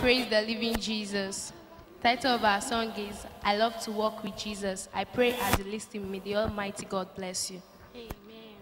praise the living Jesus. Title of our song is I Love to Walk with Jesus. I pray as you listen, may the Almighty God bless you. Amen.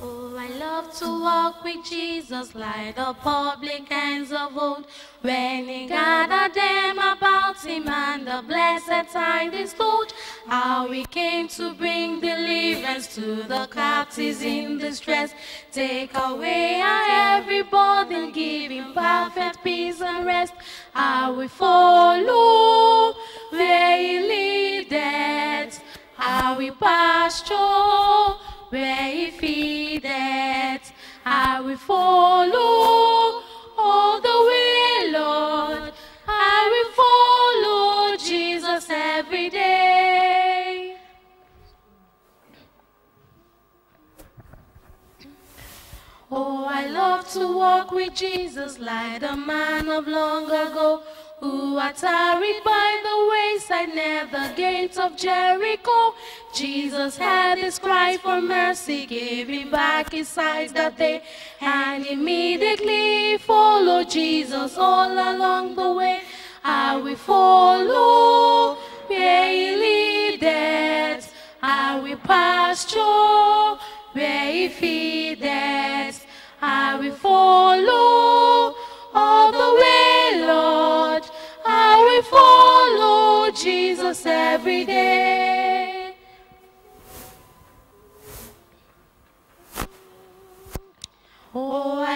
Oh, I love to walk with Jesus like the publicans of old. When he gathered them about him and the blessed tidings told, how he came to bring deliverance to the captives in distress. Take away our every burden, give him perfect peace and rest. How we follow where he leadeth. How we pasture where he feedeth. How we follow Oh, I love to walk with Jesus like the man of long ago who had tarried by the wayside near the gates of Jericho. Jesus had his cry for mercy, gave him back his sight that day, and immediately followed Jesus all along the way. I will follow where he leadeth. I will pasture where he feedeth. I will follow all the way, Lord. I will follow Jesus every day.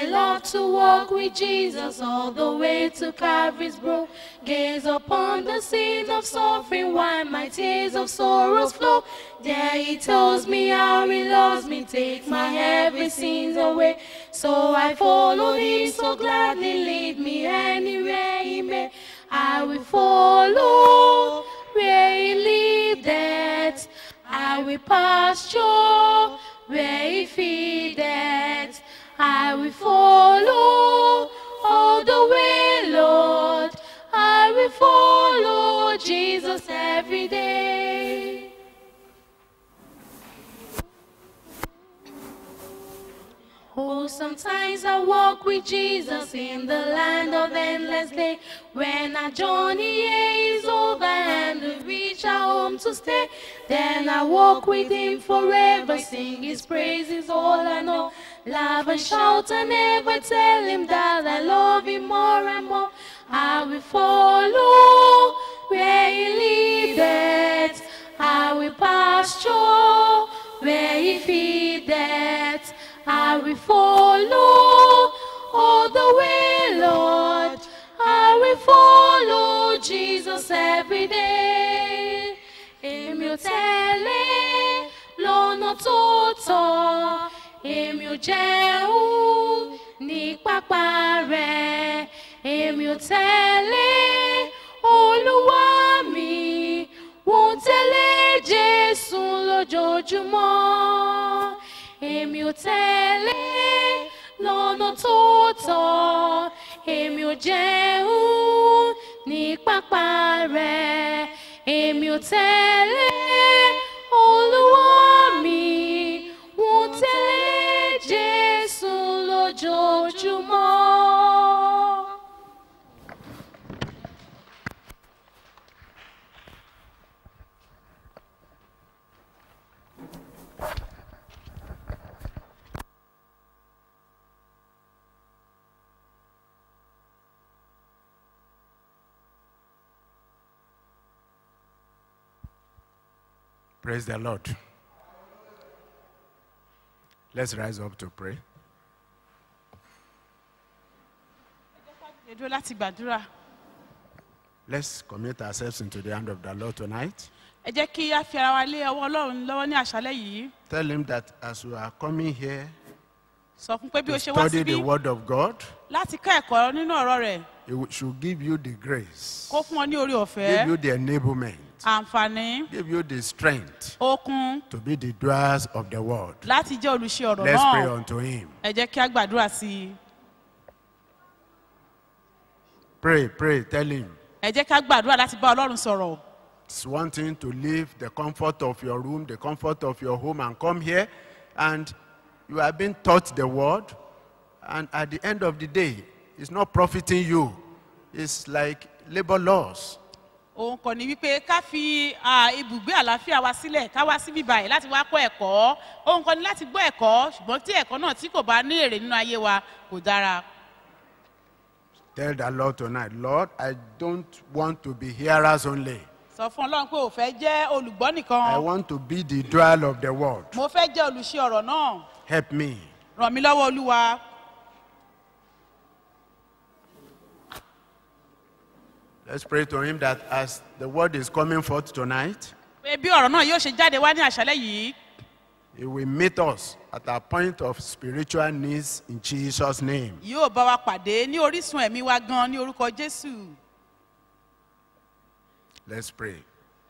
Love to walk with Jesus all the way to Calvary's brook. Gaze upon the scene of suffering while my tears of sorrows flow. There he tells me how he loves me, take my heavy sins away. So I follow him so gladly, lead me anywhere he may. I will follow where he leadeth. I will pasture where he feedeth. I will follow all the way, Lord. I will follow Jesus every day. Oh, sometimes I walk with Jesus in the land of endless day. When our journey is over and we reach our home to stay, then I walk with Him forever, sing His praises all I know. Laugh and shout and never tell Him that I love Him more and more. I will follow where He leadeth. I will pasture where He feedeth. I will follow all the way, Lord. I will follow Jesus every day. Èmi ò tẹ́lẹ̀ lọ́nà. Èmi ò jẹun ní pápá rẹ̀. Èmi ò tẹ́lẹ̀ Olúwa mi. Wọ́n tẹ́lẹ̀ Jésù lójoojúmọ́. Èmi ò tẹ́lẹ̀ lọ́nà tó tọ́. Èmi ò jẹun ní pápá rẹ̀. Èmi ò tẹ́lẹ̀ Praise the Lord. Let's rise up to pray. Let's commit ourselves into the hand of the Lord tonight. ẹ jẹ́ kí a fi ara wa lé ọwọ́ ọlọ́run lọ́wọ́ ní àṣálẹ́ yìí Tell him that as we are coming here sọ fún pé bí o to ṣe wá study the word of God, láti kọ́ ẹ̀kọ́ nínú ọ̀rọ̀ rẹ̀ he should give you the grace, kó fún ọ ní orí give you the enablement, àǹfààní give you the strength okun to be the doers of the word. láti jẹ́ olùṣe ọ̀rọ̀ Let's pray náà unto him. ẹ jẹ́ kí a gbàdúrà sí i Pray, pray, tell him. ẹ jẹ́ a gbàdúrà láti bá ọlọ́run sọ̀rọ̀ It's one thing to leave the comfort of your room, the comfort of your home, and come here and you are being taught the word, and at the end of the day, it's not profiting you. It's like labor laws. Òun kàn ní wípé ká fi ibùgbé àlàáfíà wa sílẹ̀ ká wá síbí báyìí láti wá kọ́ ẹ̀kọ́ òun kàn ní láti gbọ́ ẹ̀kọ́ ṣùgbọ́n tí ẹ̀kọ́ náà tí kò bá ní èrè nínú ayé wa kò dára. Tell the Lord tonight, Lord, I don't want to be hearers only. sọ fún ọlọ́run pé ò fẹ́ jẹ́ olùgbọ́ nìkan I want to be the doer of the word. mo fẹ́ jẹ́ olùṣe ọ̀rọ̀ náà Help me. ràn mí lọ́wọ́ olúwa. Let's pray to him that as the word is coming forth tonight, pé bí ọ̀rọ̀ náà yóò ṣe jáde wá ní àṣálẹ́ yìí he will meet us at our point of spiritual needs in Jesus' name. yóò bá wa pàdé ní orísun ẹ̀mí wa gan ní orúkọ jésù Let's pray.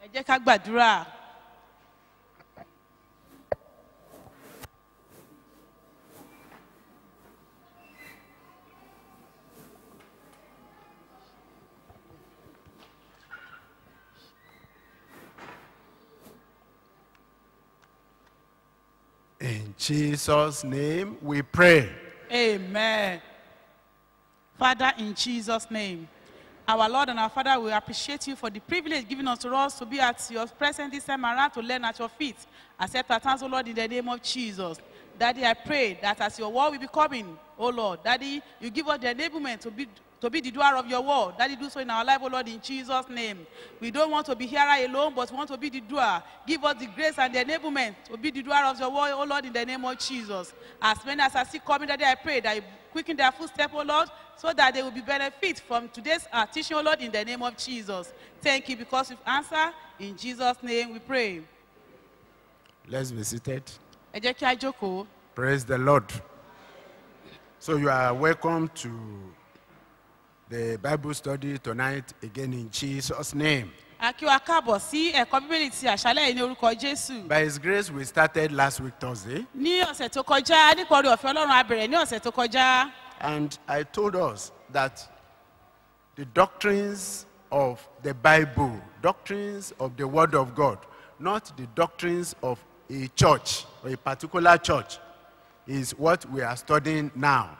ẹ jẹ́ ká gbàdúrà. Jesus' name we pray. Amen. Father, in Jesus' name, our Lord and our Father, we appreciate you for the privilege given unto us to be at your presence this time around to learn at your feet. Accept our thanks, O Lord, in the name of Jesus. Daddy, I pray that as your word will be coming, O Lord, Daddy, you give us the enablement to be to be the doer of your word. Daddy, do so in our life, O Lord, in Jesus' name. We don't want to be hearer alone, but we want to be the doer. Give us the grace and the enablement to be the doer of your word, O Lord, in the name of Jesus. As many as I see coming, Daddy, I pray that you quicken their footstep, O Lord, so that they will be benefit from today's uh, teaching, O Lord, in the name of Jesus. Thank you because you've answered. In Jesus' name we pray. Let's be seated. Ẹ jẹ́ kí a jókòó. Praise the Lord. So you are welcome to the Bible study tonight again in Jesus' name. A kí wa káàbọ̀ sí ẹ̀kọ́ bíbélì ti àṣálẹ̀ yìí ní orúkọ Jésù. By His grace, we started last week Thursday, Ní ọ̀sẹ̀ tó kọjá, nípa orí ọ̀fẹ́ Ọlọ́run a bẹ̀rẹ̀ ní ọ̀sẹ̀ tó kọjá. and I told us that the doctrines of the Bible, doctrines of the Word of God, not the doctrines of a church or a particular church, is what we are studying now.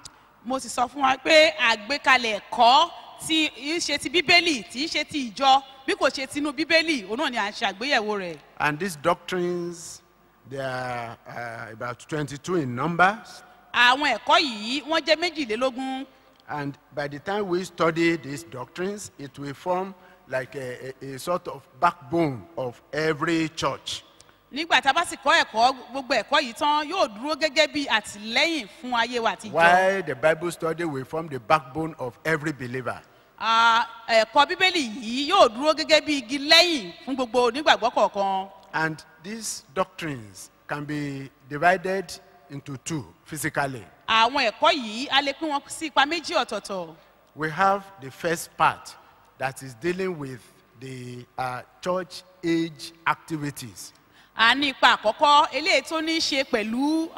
Mo sì sọ fún wa pé àgbékalẹ̀ ẹ̀kọ́ tí í ṣe ti bíbélì tí í ṣe ti ìjọ bí kò ṣe tinú bíbélì òun náà ni à ń ṣe àgbéyẹ̀wò rẹ̀. And these doctrines, they are uh, about 22 in numbers. Àwọn ẹ̀kọ́ yìí wọ́n jẹ́ méjìlélógún. And by the time we study these doctrines, it will form like a, a, a sort of backbone of every church. Nígbà tá a bá sì kọ́ ẹ̀kọ́ gbogbo ẹ̀kọ́ yìí tán yóò dúró gẹ́gẹ́ bí àtìlẹ́yìn fún ayé wa àti ìjọ. While the Bible study will form the backbone of every believer. Ẹ̀kọ́ bíbélì yìí yóò dúró gẹ́gẹ́ bí igi lẹ́yìn fún gbogbo onígbàgbọ́ kọ̀ọ̀kan. And these doctrines can be divided into two physically. Àwọn ẹ̀kọ́ yìí a lè pín wọn sí ipa méjì ọ̀tọ̀ọ̀tọ̀. We have the first part that is dealing with the uh, church age activities. A ní ipa àkọ́kọ́ eléyìí tó ní í ṣe pẹ̀lú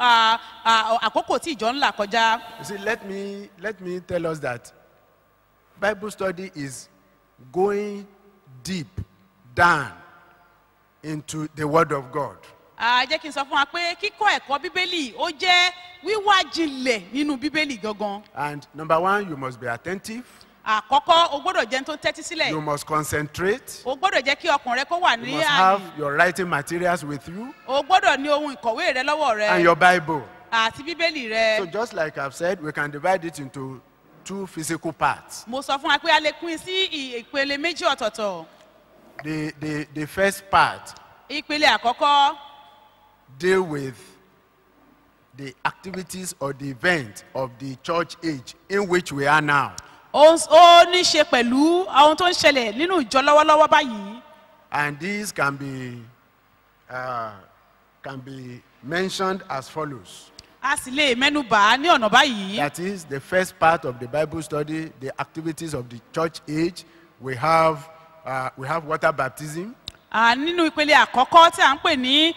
àkókò tí ìjọ ń là kọjá. You see, let me, let me tell us that Bible study is going deep down into the Word of God. Jẹ́ kí n sọ fún wa pé kíkọ́ ẹ̀kọ́ bíbélì ó jẹ́ wíwá jinlẹ̀ nínú bíbélì gangan. And number one, you must be attentive. Àkọ́kọ́ o gbọ́dọ̀ jẹ́ tó tẹ́tí sílẹ̀. You must concentrate. o gbọ́dọ̀ jẹ́ kí ọkàn rẹ kó wà You ní must ààyè. have your writing materials with you o gbọ́dọ̀ ní ohun ìkọ̀wé rẹ lọ́wọ́ rẹ. and your Bible. àti bíbélì rẹ. So just like I've said, we can divide it into two physical parts. mo sọ fún wa pé a lè pín sí ìpele méjì ọ̀tọ̀ọ̀tọ̀. The, the, the first part ìpele àkọ́kọ́ deal with the activities or the event of the church age in which we are now. Ó ní ṣe pẹ̀lú ohun tó ń ṣẹlẹ̀ nínú ìjọ lọ́wọ́lọ́wọ́ báyìí. And these can be, uh, can be mentioned as follows. a sì lè mẹ́nu bà á ní ọ̀nà báyìí. That is the first part of the Bible study, the activities of the church age. We have, uh, we have water baptism. À, nínú ìpele àkọ́kọ́ tí à ń pè ní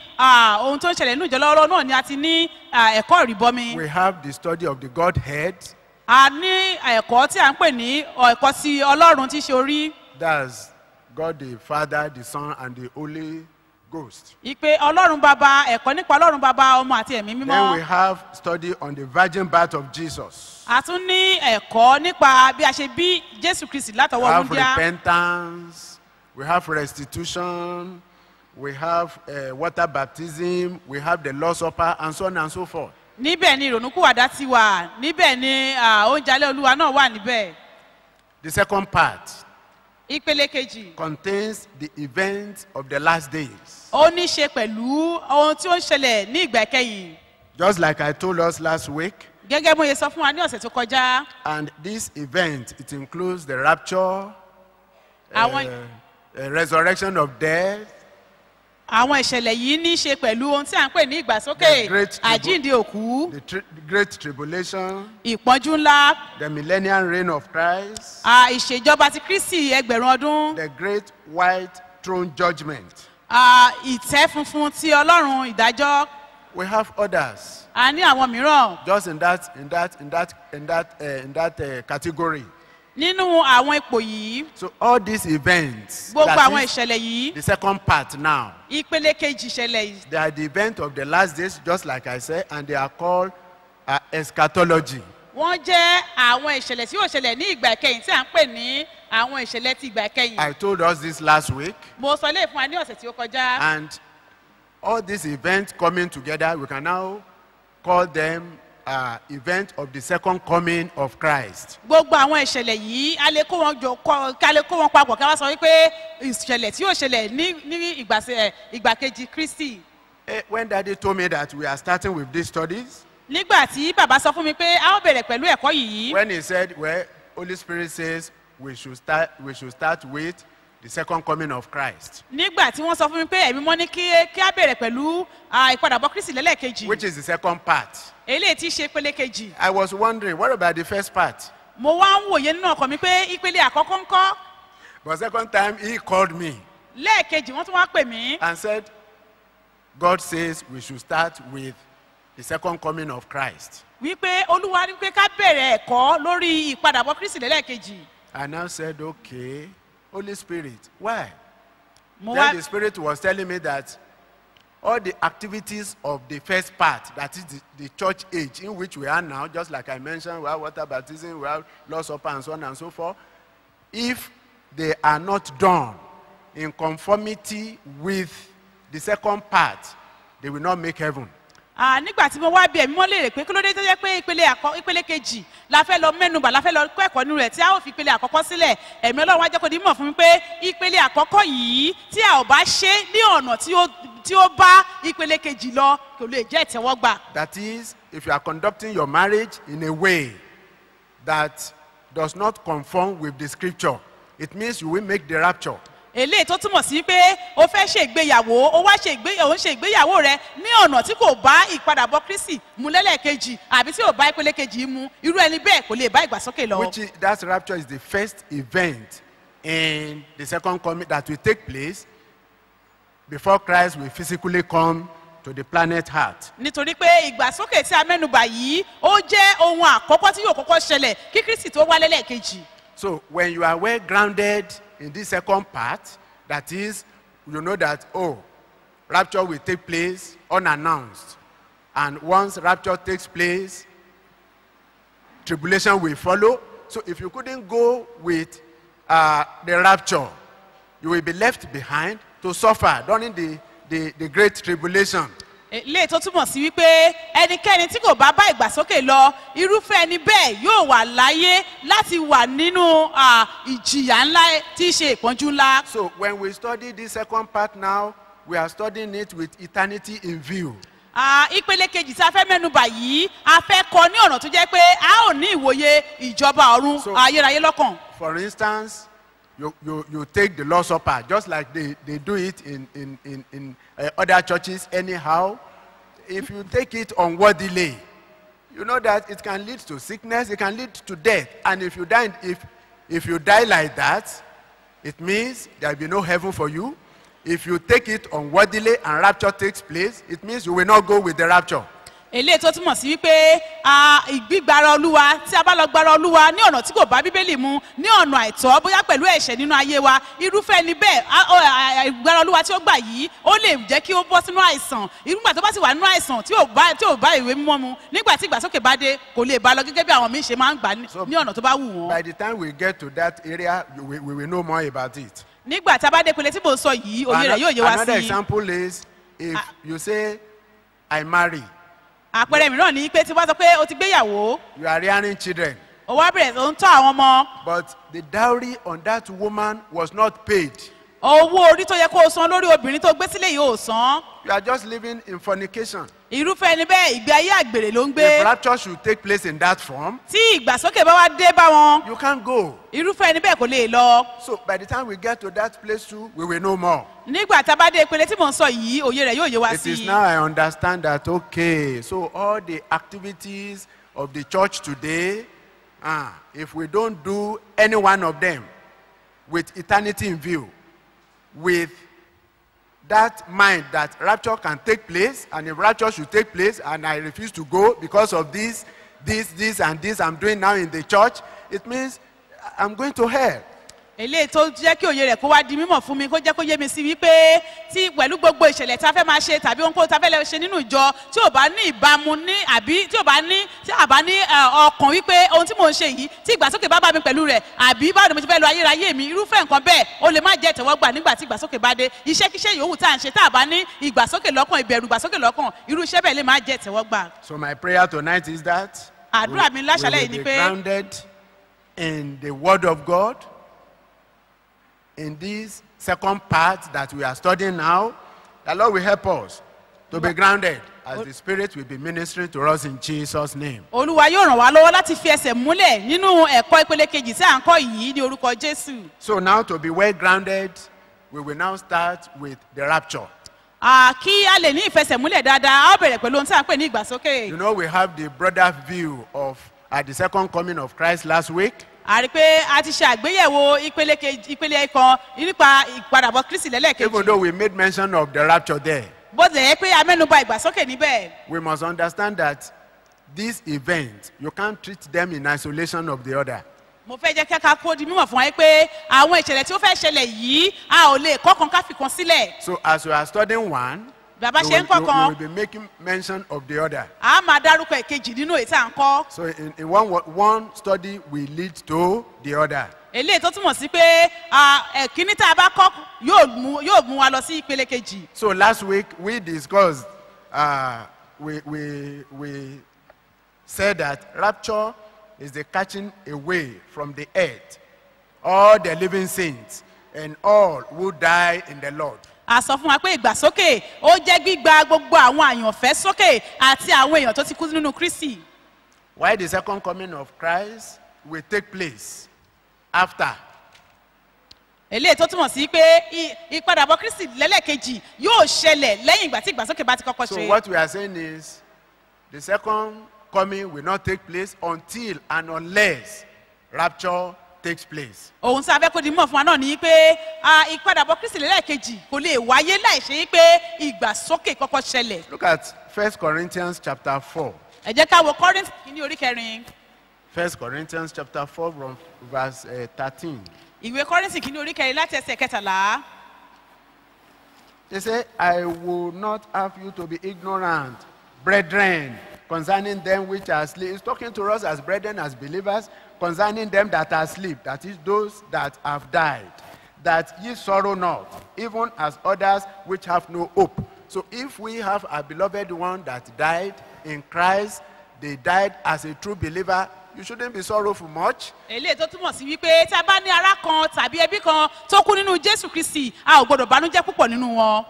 ohun tó ń ṣẹlẹ̀ nínú ìjọ lọ́wọ́lọ́wọ́ náà ni a ti ní ẹ̀kọ́ ìrìbọmi. We have the study of the Godhead. A ní ẹ̀kọ́ tí à ń pè ní ẹ̀kọ́ sí ọlọ́run tí ṣe orí. That's God the Father, the Son, and the Holy Ghost. ipe ọlọ́run bàbá ẹ̀kọ́ nípa ọlọ́run bàbá ọmọ àti ẹ̀mí Then we mímọ́ have study on the virgin birth of Jesus. a tún ní ẹ̀kọ́ nípa bí a ṣe bí jésù kristi We látọwọ́ have wúndíá repentance. We have restitution. We have uh, water baptism. We have the Lord's Supper, and so on and so forth. Níbẹ̀ ni ìrònúkúwàdá ti wà. Níbẹ̀ ni oúnjẹ alẹ́ olúwa náà wà níbẹ̀. The second part ìpele kejì. contains the events of the last days. ó ní ṣe pẹ̀lú ohun tí ó ń ṣẹlẹ̀ ní ìgbà ìkẹyìn Just like I told us last week, gẹ́gẹ́ bó ṣe sọ fún wa ní ọ̀sẹ̀ tó kọjá. And this event, it includes the rapture, àwọn uh, uh, resurrection of death, àwọn ìṣẹ̀lẹ̀ yìí ní ṣe pẹ̀lú ohun tí à ń pè ní ìgbàsókè. Àjíǹde òkú. the, great tribulation, ìpọ́njú ńlá. The millennial reign of Christ, ah, ìṣèjọba ti kristi ẹgbẹ̀rún ọdún. The great white throne judgment. ah, ìtẹ́ funfun ti ọlọ́run ìdájọ́. We have others. A ní àwọn mìíràn. Just in that in that in that in that uh, in that uh, category. Nínú àwọn ipò yìí. So all these events, gbogbo àwọn ìṣẹ̀lẹ̀ yìí. the second part now, ìpele kejì ìṣẹ̀lẹ̀ yìí. They are the event of the last days, just like I said, and they are called uh, eschatology. wọ́n jẹ́ àwọn ìṣẹ̀lẹ̀ tí yóò ṣẹlẹ̀ ní ìgbà ìkẹyìn tí à ń pè ní àwọn ìṣẹ̀lẹ̀ ti ìgbà ìkẹyìn. I told us this last week, mo sọ ilé fún wa ní ọ̀sẹ̀ tí ó kọjá. And all these events coming together, we can now call them uh, event of the second coming of Christ. gbogbo àwọn ìṣẹ̀lẹ̀ yìí a lè kó wọn jọ kọ ká lè kó wọn papọ̀ ká wá sọ wípé ìṣẹ̀lẹ̀ tí yóò ṣẹlẹ̀ ní ní ìgbà kejì kristi Eh, when Daddy told me that we are starting with these studies, nígbà tí bàbá sọ fún mi pé a ó bẹ̀rẹ̀ pẹ̀lú ẹ̀kọ́ yìí when he said, "Well, Holy Spirit says we should start, we should start with the second coming of Christ, nígbà tí wọ́n sọ fún mi pé ẹ̀mí mọ́ ní kí kí á bẹ̀rẹ̀ pẹ̀lú ìpadàbọ̀ kristi lẹ́lẹ́kejì which is the second part." eléyìí tí í ṣe ìpele kejì. I was wondering, what about the first part? mo wá ń wòye nínú ọkàn mi pé ìpele àkọ́kọ́ ń kọ́. But second time he called me lẹ́ẹ̀kejì wọ́n tún wá pè mí. and said, God says we should start with the second coming of Christ. wípé olúwa ní pé ká bẹ̀rẹ̀ ẹ̀kọ́ lórí ìpadàbọ̀ kristi lẹ́lẹ́kejì I now said, okay, Holy Spirit, why? mo then the Spirit was telling me that all the activities of the first part, that is the, the church age in which we are now, just like I mentioned, we have water baptism, we have Lord's Supper, and so on and so forth. If they are not done in conformity with the second part, they will not make heaven. Nígbà tí mo wá bí ẹ̀mí mọ́ léèrè pé kí ló dé tó jẹ́ pé ìpele àkọ́ ìpele kejì la fẹ́ lọ mẹ́nubà la fẹ́ lọ kọ́ ẹ̀kọ́ nínú rẹ̀ tí a ó fi ìpele àkọ́kọ́ sílẹ̀ ẹ̀mí ọlọ́run wá jẹ́ kó di fún mi pé ìpele àkọ́kọ́ yìí tí a ò bá ṣe ní ọ̀nà tí ó bá ìpele kejì lọ kò lè jẹ́ ìtẹ́wọ́gbà. That is, if you are conducting your marriage in a way that does not conform with the scripture, it means you will make the rapture. Eléyìí tó túmọ̀ sí pé o fẹ́ ṣe ìgbéyàwó o wá ṣe ìgbéyàwó ṣe ìgbéyàwó rẹ ní ọ̀nà tí kò bá ìpadàbọ̀ kristi mu lẹ́lẹ́kejì àbí tí ò bá ìpele kejì mu irú ẹni bẹ́ẹ̀ kò lè bá ìgbàsókè lọ. Which is, that rapture is the first event in the second coming that will take place before Christ will physically come to the planet Earth. nítorí pé ìgbàsókè tí a mẹ́nubà yìí ó jẹ́ ohun àkọ́kọ́ tí yóò kọ́kọ́ ṣẹlẹ̀ kí kristi tó wá lẹ́lẹ́kejì. So when you are well grounded in this second part, that is, you know that, oh, rapture will take place unannounced. And once rapture takes place, tribulation will follow. So if you couldn't go with uh, the rapture, you will be left behind to suffer during the, the, the great tribulation. Eléyìí tó túmọ̀ sí wípé ẹnikẹ́ni tí kò bá bá ìgbàsókè lọ irúfẹ́ ẹni bẹ́ẹ̀ yóò wà láyé láti wà nínú ìjìyà ńlá tí í ṣe ìpọ́njú ńlá. So when we study this second part now, we are studying it with eternity in view. Ah, ìpele kejì tí a fẹ́ mẹ́nubà yìí a fẹ́ kọ ní ọ̀nà tó jẹ́ pé a ò ní ìwòye ìjọba ọ̀run ayérayé lọ́kàn. For instance, you, you, you take the Lord's Supper, just like they, they do it in, in, in, in uh, other churches anyhow. If you take it unworthily, you know that it can lead to sickness, it can lead to death. And if you die, if, if you die like that, it means there will be no heaven for you. If you take it unworthily and rapture takes place, it means you will not go with the rapture. Eléyìí tó túmọ̀ sí wípé a, ìgbígbára olúwa tí a bá lọ gbára olúwa ní ọ̀nà tí kò bá bíbélì mu ní ọ̀nà àìtọ́ bóyá pẹ̀lú ẹ̀ṣẹ̀ nínú ayé wa irúfẹ́ ni bẹ́ẹ̀ a- ó, a- a- ìgbára olúwa tí ó gbà yìí ó lè jẹ́ kí ó bọ́ sínú àìsàn irúgbà tó bá sì wà nínú àìsàn tí ò bá ìwé mímọ́ mu nígbà tí ìgbàsókè bá dé kò lè bá lọ gẹ́gẹ́ bí àwọn míín ṣe máa ń gbà ní ọ̀nà tó bá wù wọ́n. By the time we get to that area, we, we will know more about it. nígbà tá a bá dé pele tí mò ń sọ yìí òye rẹ̀ yóò yé wa Another sí i example is if you say, I marry, àpẹẹrẹ mìíràn ni pé tí wọ́n sọ pé o ti gbéyàwó you are rearing children, o wá bẹ̀rẹ̀ tó ń tọ́ àwọn ọmọ but the dowry on that woman was not paid. Owó orí tó yẹ kó o san lórí obìnrin tó gbé sílẹ̀ yìí ò san You are just living in fornication. irúfẹ́ ẹni bẹ́ẹ̀ ìgbé ayé àgbèrè ló ń If gbé rapture should take place in that form, tí ìgbàsókè bá wá dé bá wọn you can't go. irúfẹ́ ẹni bẹ́ẹ̀ kò lè lọ So by the time we get to that place too, we will know more. nígbà tá a bá dé ìpele tí mò ń sọ yìí òye rẹ̀ yóò yé wa It sí is i now I understand that, okay, so all the activities of the church today, ah, if we don't do any one of them with eternity in view, with that mind that rapture can take place, and if rapture should take place, and I refuse to go because of this, this, this, and this I'm doing now in the church, it means I'm going to hell. Eléyìí tó jẹ́ kí òye rẹ̀ kó wá di mímọ̀ fún mi kó jẹ́ kó yé mi sí wípé tí pẹ̀lú gbogbo ìṣẹ̀lẹ̀ tá a fẹ́ máa ṣe tàbí ohunkóhun tá a fẹ́ ṣe nínú ìjọ tí ò bá ní ìbámu ní àbí tí ò bá ní tí a bá ní ọkàn wípé ohun tí mò ń ṣe yìí tí ìgbàsókè bá bá mi pẹ̀lú rẹ̀ àbí báwo ni mo ti fẹ́ lo ayérayé mi irúfẹ́ nǹkan bẹ́ẹ̀ ó lè má jẹ́ ìtẹ̀wọ́gbà nígbà tí ìgbàsókè bá dé. Iṣẹ́kíṣẹ́ yòówù tá à ń ṣe tá a bá ní ìgbàsókè lọ́kàn ìbẹ̀rù ìgbàsókè lọ́kàn irú iṣẹ́ bẹ́ẹ̀ lè má jẹ́ ìtẹ̀wọ́gbà So my prayer tonight is that Àdúrà mi we láṣálẹ̀ will yìí ni be pé- grounded in the word of God in this second part that we are studying now. The Lord will help us to be grounded as the Spirit will be ministering to us in Jesus' name. olúwa yóò ràn wá lọ́wọ́ láti fi ẹsẹ̀ múlẹ̀ nínú ẹ̀kọ́ ìpele kejì tí à ń kọ́ yìí ní orúkọ jésù. So now to be well grounded, we will now start with the rapture. Kí a lè ní ìfẹsẹ̀múlẹ̀ dáadáa a ó bẹ̀rẹ̀ pẹ̀lú ohun tí à ń pè ní ìgbàsókè. You know, we have the broader view of at the second coming of Christ last week. A rí i pé a ti ṣe àgbéyẹ̀wò ìpele ìpele kan nípa ìpadàbọ̀ kristi Even lẹ́lẹ́kejì. though we made mention of the rapture there, bó tilẹ̀ yẹ pé a mẹ́nuba ìgbàsókè níbẹ̀. we must understand that these events, you can't treat them in isolation of the other. mo fẹ́ jẹ́ kẹ́kẹ́ kó di mímọ̀ fún wa pé àwọn ìṣẹ̀lẹ̀ tí ó fẹ́ ṣẹlẹ̀ yìí a ò lè kọ́kan ká fi kan sílẹ̀. So as we are studying one, bàbá we ṣe ń kọ́kan we will be making mention of the other. a máa dárúkọ ìkejì nínú èyí tí à ń kọ́. So in, in one, one study will lead to the other. eléyìí tó túmọ̀ sí pé ẹ̀kíní tá a bá kọ́ yóò mú yóò mú wa lọ sí ìpele kejì. So last week we discussed, uh, we, we, we said that rapture is the catching away from the earth all the living saints and all who die in the Lord. A sọ fún wa pé ìgbàsókè ó jẹ́ gbígba gbogbo àwọn àyànfẹ́ sókè àti àwọn èèyàn tó ti kú nínú kristi. Why the second coming of Christ will take place after. eléyìí tó túmọ̀ sí pé ìpadàbọ̀ kristi lẹ́lẹ́kejì yóò ṣẹlẹ̀ lẹ́yìn ìgbà tí ìgbàsókè bá ti kọ́kọ́ So ṣe. what we are saying is the second coming will not take place until and unless rapture takes place. ohun tí a fẹ́ kó di mọ̀ fún wa náà ni pé ìpadàbọ̀ kristi lẹ́lẹ́kejì kò lè wáyé láì ṣe pé ìgbàsókè kọ́kọ́ ṣẹlẹ̀. Look at 1 Corinthians chapter 4. ẹ jẹ́ ká wo kọ́rìntì kìíní orí kẹrin 1 Corinthians chapter 4 from verse uh, 13. ìwé kọ́rìntì kìíní orí kẹrin láti ẹsẹ̀ kẹtàlá. They say, I will not have you to be ignorant, brethren, concerning them which are asleep. He's talking to us as brethren, as believers, concerning them that are asleep, that is, those that have died, that ye sorrow not, even as others which have no hope. So if we have a beloved one that died in Christ, they died as a true believer, you shouldn't be sorrowful much. eléyìí tó túmọ̀ sí wípé tí a bá ní ará kan tàbí ẹbí kan tó kú nínú jésù kristi a ò gbọdọ̀ bánújẹ́ púpọ̀ nínú wọn.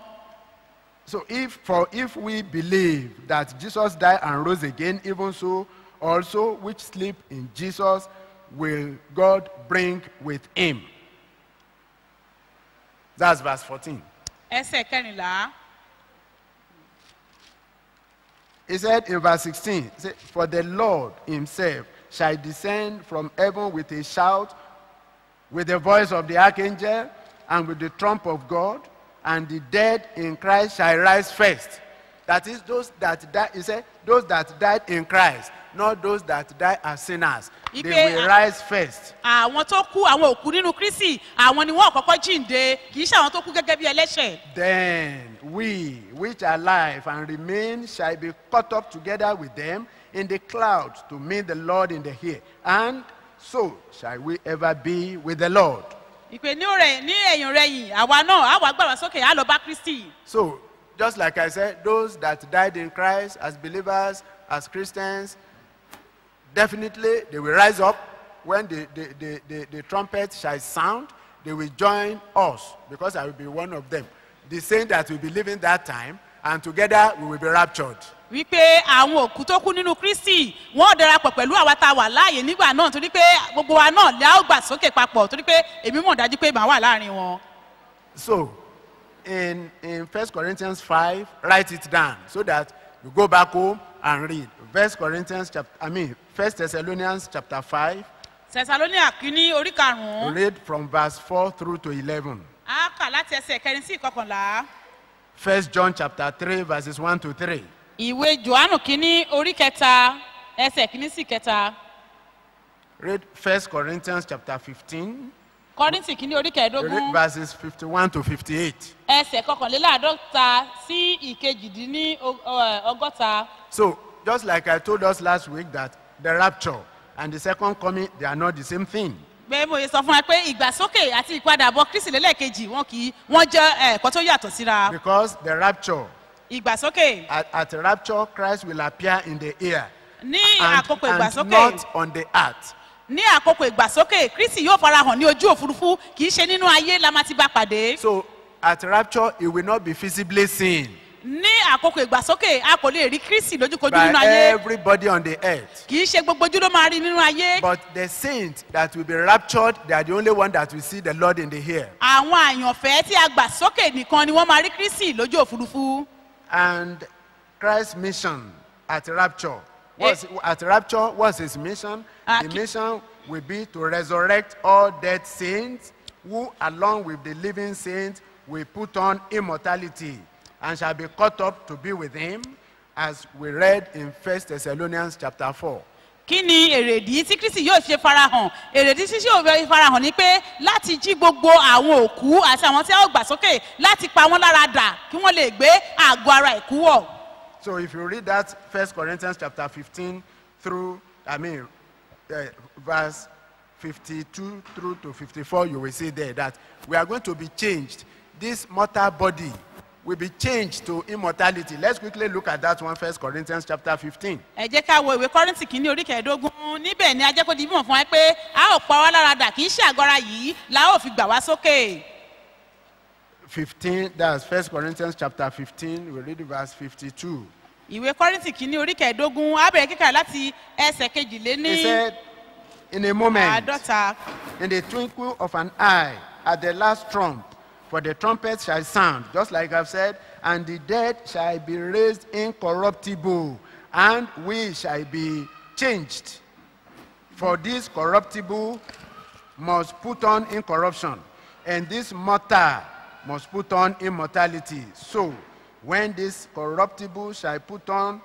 So if for if we believe that Jesus died and rose again, even so also which sleep in Jesus will God bring with him. That's verse 14. ẹsẹ̀ kẹrìnlá He said in verse 16, said, For the Lord himself shall descend from heaven with a shout, with the voice of the archangel, and with the trump of God, and the dead in Christ shall rise first. That is, those that died, he said, those that died in Christ, not those that died as sinners. They Ipe- will rise first. àwọn tó kú àwọn òkú nínú kristi àwọn ni wọn kọ́kọ́ jíǹde kì í ṣe àwọn tó kú gẹ́gẹ́ bí ẹlẹ́ṣẹ̀. Then we, which are alive and remain, shall be caught up together with them in the clouds to meet the Lord in the air. And so shall we ever be with the Lord. ìpè ní rẹ̀ ní ẹ̀yìn rẹ̀ yìí àwa náà àwa gbàgbà sókè á lọ bá kristi. So, just like I said, those that died in Christ as believers, as Christians, definitely they will rise up when the, the, the, the, the trumpet shall sound. They will join us because I will be one of them. The saint that will be living that time, and together we will be raptured. wípé àwọn òkú tó kú nínú kristi wọn darapọ̀ pẹ̀lú àwa tá a wà láàyè nígbà náà torí pé gbogbo wa náà lẹ́ ó gbà sókè papọ̀ torí pé èmi mọ̀ dájú pé màá wà láàárín wọn. So, in, in 1 Corinthians 5, write it down so that you go back home and read. 1 Corinthians chapter, I mean, 1 Thessalonians chapter 5, sẹ̀sálóníà kínní orí karùn-ún read from verse 4 through to 11. á kà láti ẹsẹ̀ kẹrin sí ìkọkànlá. 1 John chapter 3, verses 1 to 3. ìwé johannu kínní orí kẹta ẹsẹ̀ kínní sí kẹta Read 1 Corinthians chapter 15, kọ́rìntì kínní orí kẹẹ̀ẹ́dógún verses 51 to 58. ẹsẹ̀ kọkànléláàádọ́ta sí ìkejìdínní ọgọ́ta. So, just like I told us last week that the rapture and the second coming, they are not the same thing. pé mo sọ fún wa pé ìgbàsókè àti ìpadàbọ̀ kristi lélẹ́ẹ̀kejì wọn kì í wọ́n jẹ́ ẹ̀kọ́ tó yàtọ̀ síra. Because the rapture, ìgbàsókè at, at rapture, Christ will appear in the air. ní and, àkókò and ìgbàsókè not on the earth. Ní àkókò ìgbàsókè kristi yóò farahàn ní ojú òfurufú kì í ṣe nínú ayé la máa ti bá pàdé. So at rapture, it will not be visibly seen ní àkókò ìgbàsókè a kò lè rí kristi lójúkojú by nínú ayé everybody on the earth. kì í ṣe gbogbo ojú ló máa rí nínú ayé. But the saints that will be raptured, they are the only one that will see the Lord in the air. àwọn àyànfẹ́ tí a gbà sókè nìkan ni wọ́n máa rí kristi lójú òfurufú. And Christ's mission at rapture, was, at rapture, what's his mission? Ah, the mission will be to resurrect all dead saints who, along with the living saints, will put on immortality and shall be caught up to be with him, as we read in 1 Thessalonians chapter 4. kí ni èrèdí tí kristi yóò ṣe farahàn èrèdí tí yóò fi farahàn ni pé láti jí gbogbo àwọn òkú àti àwọn tí a ó gbà sókè láti pa wọn lára dà kí wọn lè gbé àgọ ara ìkú wọ. So if you read that 1 Corinthians chapter 15 through, I mean, uh, verse 52 through to 54, you will see there that we are going to be changed. This mortal body will be changed to immortality. Let's quickly look at that one, 1 Corinthians chapter 15. ẹ jẹ́ ká wo ìwé kọ́rìntì kìíní orí kẹẹ̀ẹ́dógún níbẹ̀ ni ajẹ́kọ̀ọ́ di mímọ̀ fún wa pé a ó pa wá lára dà kì í ṣe àgọ́ ara yìí la ó fi gbà wá sókè. 15, that's 1 Corinthians chapter 15, we read verse 52. ìwé kọ́rìntì kìíní orí kẹẹ̀ẹ́dógún á bẹ̀rẹ̀ kíkà láti ẹsẹ̀ kejìléní He said, in a moment, àádọ́ta. in the twinkle of an eye at the last trump for the trumpet shall sound just like i've said and the dead shall be raised incorruptible and we shall be changed for this corruptible must put on incorruption and this mortal must put on immortality so when this corruptible shall put on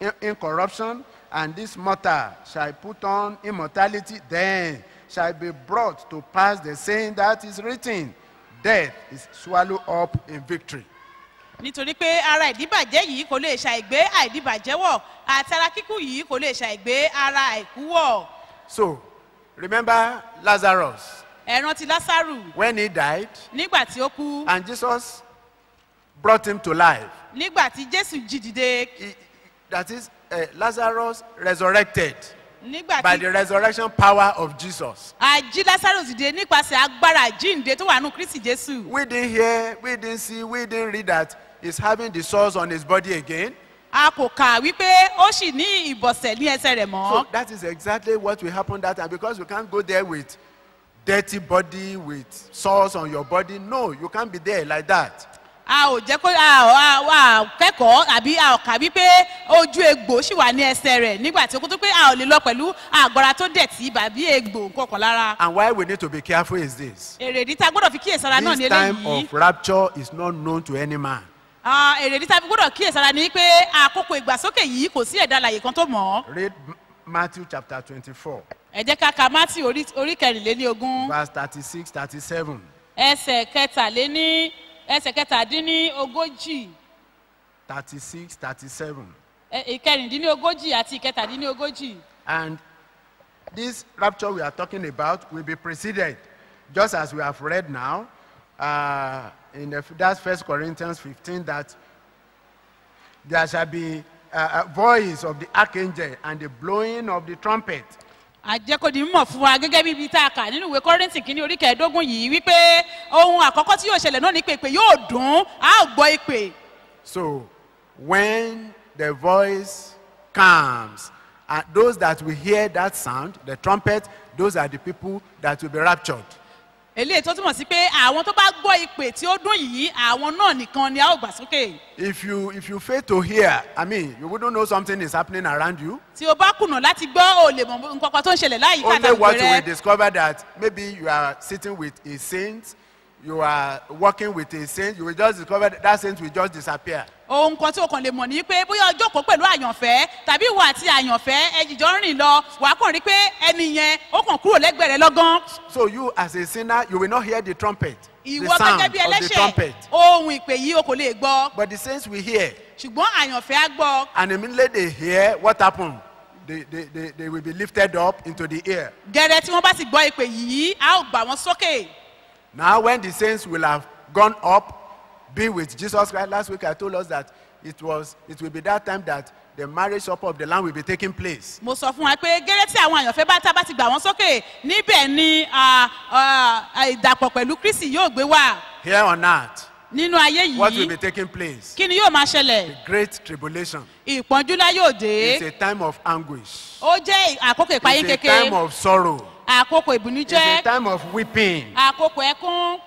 in- incorruption, and this mortal shall put on immortality, then shall be brought to pass the saying that is written, Death is swallowed up in victory. nítorí pé ara ìdíbàjẹ́ yìí kò lè ṣàìgbé àìdíbàjẹ́ wọ̀ àti ara kíkú yìí kò lè ṣàìgbé ara àìkú wọ̀. So, remember Lazarus, ẹ rántí lásàrù when he died, nígbà tí ó kú and Jesus brought him to life. nígbà tí jésù jí dìde that is, uh, Lazarus resurrected nígbà by tí the resurrection power of Jesus. a jí lásàrù dìde nípasẹ̀ agbára jíǹde tó wà nù kristi jésù. We didn't hear, we didn't see, we didn't read that he's having the sores on his body again. a kò kà wípé ó sì ní ìbọ̀sẹ̀ ní ẹsẹ̀ rẹ̀ mọ́. So that is exactly what will happen that time because you can't go there with dirty body, with sores on your body. No, you can't be there like that. a ò jẹ́ kó a ò kẹ́kọ̀ọ́ àbí a ò kà wípé ojú egbò sì wà ní ẹsẹ̀ rẹ̀ nígbà tí ó kó tó pé a ò lè lọ pẹ̀lú àgọ́ra tó dẹ̀tí bàbí egbò nǹkan lára. And why we need to be careful is this. èrèdí tá a gbọ́dọ̀ fi kíyèsára náà ní This time eléyìí of rapture is not known to any man. Èrèdí tá a fi gbọ́dọ̀ kíyèsára ni pé àkókò ìgbàsókè yìí kò sí ẹ̀dá alàyè kan tó mọ̀ ọ́. Read Matthew chapter 24, ẹ jẹ́ ká ka mátì orí orí kẹrìnléní ogún verse 36, 37. ẹsẹ̀ kẹtàléní ẹsẹ̀ kẹtàdínní ogójì 36, 37. ẹ- ìkẹrìndínní ogójì àti ìkẹtàdínní ogójì. And this rapture we are talking about will be preceded, just as we have read now, uh, in the, that's First Corinthians 15, that there shall be a, a voice of the archangel and the blowing of the trumpet. Àjẹkọ̀dì mímọ̀ fún wa gẹ́gẹ́ bí ibi tá a kà nínú ìwé kọ́rẹ́ǹtì kínní orí kẹẹ̀ẹ́dógún yìí wípé ohun àkọ́kọ́ tí yóò ṣẹlẹ̀ náà ni pé yóò dùn á ò ìpè. So when the voice comes, and those that will hear that sound, the trumpet, those are the people that will be raptured. Eléyìí tó túmọ̀ sí pé àwọn tó bá gbọ́ ìpè tí ó dún yìí àwọn náà nìkan ni a ó gbà sókè. If you if you fail to hear, I mean, you wouldn't know something is happening around you. tí o bá kùnà láti gbọ́ o lè mọ nǹkan kan tó ń ṣẹlẹ̀ láyìíká Only àtàgbè what you will discover that maybe you are sitting with a saint, you are working with a saint, you will just discover that, that saint will just disappear. Ohun kan tí o kàn lè mọ̀ ní pé bóyá ọjọ́ kó pẹ̀lú àyànfẹ́ tàbí ìwọ àti àyànfẹ́ ẹjìjọ́ rìn lọ wàá kàn rí pé ẹni yẹn ó kàn kúrò lẹ́gbẹ̀ẹ́ rẹ lọ́gán. So you as a sinner, you will not hear the trumpet, ìwọ gẹ́gẹ́ bí ẹlẹ́ṣẹ̀ ohun ìpè yìí o kò lè gbọ́ But the saints will hear. ṣùgbọ́n àyànfẹ́ á gbọ́ And immediately they hear what happened. They, they, they, they will be lifted up into the air. gẹ́rẹ́ tí wọ́n bá sì gbọ́ ìpè yìí á ò gbà wọ́n sókè. Now, when the saints will have gone up, be with Jesus Christ. Last week I told us that it was it will be that time that the marriage supper of the Lamb will be taking place. mo sọ fún wa pé gẹ́rẹ́ tí àwọn àyànfẹ́ bá tá bá ti gbà wọ́n sókè níbẹ̀ ni ìdàpọ̀ pẹ̀lú kristi yóò gbé wá Here on earth, nínú ayé what will yìí be taking place? kí ni yóò máa ṣẹlẹ̀ Great tribulation. ìpọ́njúlá yóò dé It's a time of anguish. ó jẹ́ àkókò ìpayín It's a time of sorrow. àkókò It's a ìbùnújẹ́ time of weeping. àkókò ẹkún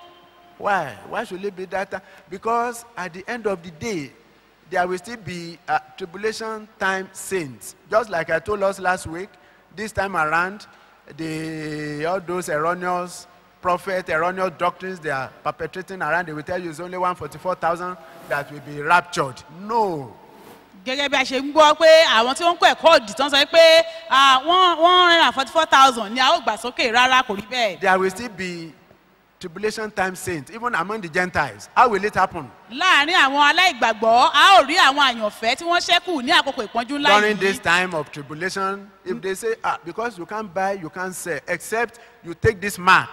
Why? Why should it be that time? Because at the end of the day, there will still be uh, tribulation time saints. Just like I told us last week, this time around, the, all those erroneous prophets, erroneous doctrines they are perpetrating around, they will tell you it's only 144,000 that will be raptured. No. gẹ́gẹ́ bí a ṣe ń gbọ́ pé àwọn tí wọ́n ń kọ́ ẹ̀kọ́ òdì tán sọ pé ah, one hundred and forty four thousand ni a ó gbà sókè rárá kò rí bẹ́ẹ̀. There will still be tribulation time saints, even among the Gentiles. How will it happen? láàárín àwọn aláìgbàgbọ́ a ó rí àwọn àyànfẹ́ tí wọ́n ṣẹ́kù ní àkókò ìpọ́njú ńlá during this time of tribulation, if they say, ah, because you can't buy, you can't sell, except you take this mark,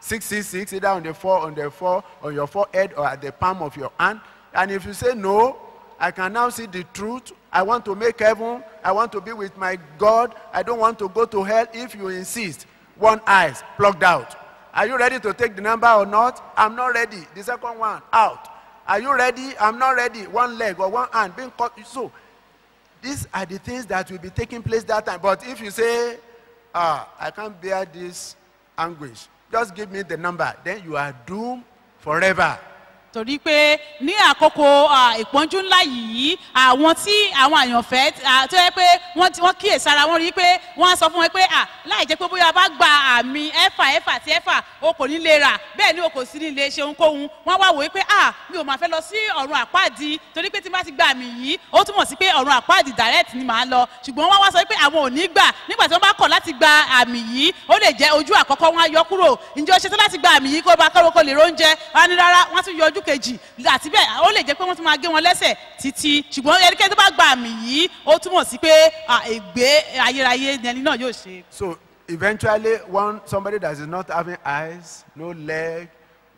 666, either on the four, on the four, on your forehead or at the palm of your hand. And if you say, no, I can now see the truth. I want to make heaven. I want to be with my God. I don't want to go to hell. If you insist, one eye plucked out. Are you ready to take the number or not? I'm not ready. The second one out. Are you ready? I'm not ready. One leg or one hand being cut. So these are the things that will be taking place that time. But if you say, ah, I can't bear this anguish, just give me the number, then you are doomed forever. Torí pé ní àkókò ìpọ́njú ńlá yìí àwọn tí àwọn àyànfẹ́ tó yẹ pé wọ́n ti- wọ́n rí pé wọ́n sọ fún wọn pé láì jẹ́ pé bóyá bá gba àmì ẹ̀fà ẹ̀fà àti ẹ̀fà o kò ní lè rà. Bẹ́ẹ̀ ni o kò sí ní lè ṣe ohunkóhun. Wọ́n wá wò ó pé mi ò máa fẹ́ lọ sí ọ̀run àpáàdì torí pé tí bá ti gba àmì yìí ó túmọ̀ sí pé ọ̀run àpáàdì direct ni màá lọ. Ṣùgbọ́n wọ́n wá sọ pé àwọn ò ní gbà. Nígbà tí wọ́n bá kọ̀ láti gba àmì yìí ó lè jẹ́ ojú àkọ́kọ́ wọn á yọ kúrò. Ǹjẹ́ o ṣetán láti gba àmì yìí kó o bá kọ́rọ́ kejì àti bẹ́ẹ̀ ó lè jẹ́ pé wọ́n tún máa gé wọn lẹ́sẹ̀ títí ṣùgbọ́n ẹnikẹ́ni tó bá gba àmì yìí ó túmọ̀ sí pé ègbé ayérayé ni ẹni náà yóò ṣe. So eventually, one somebody that is not having eyes, no leg,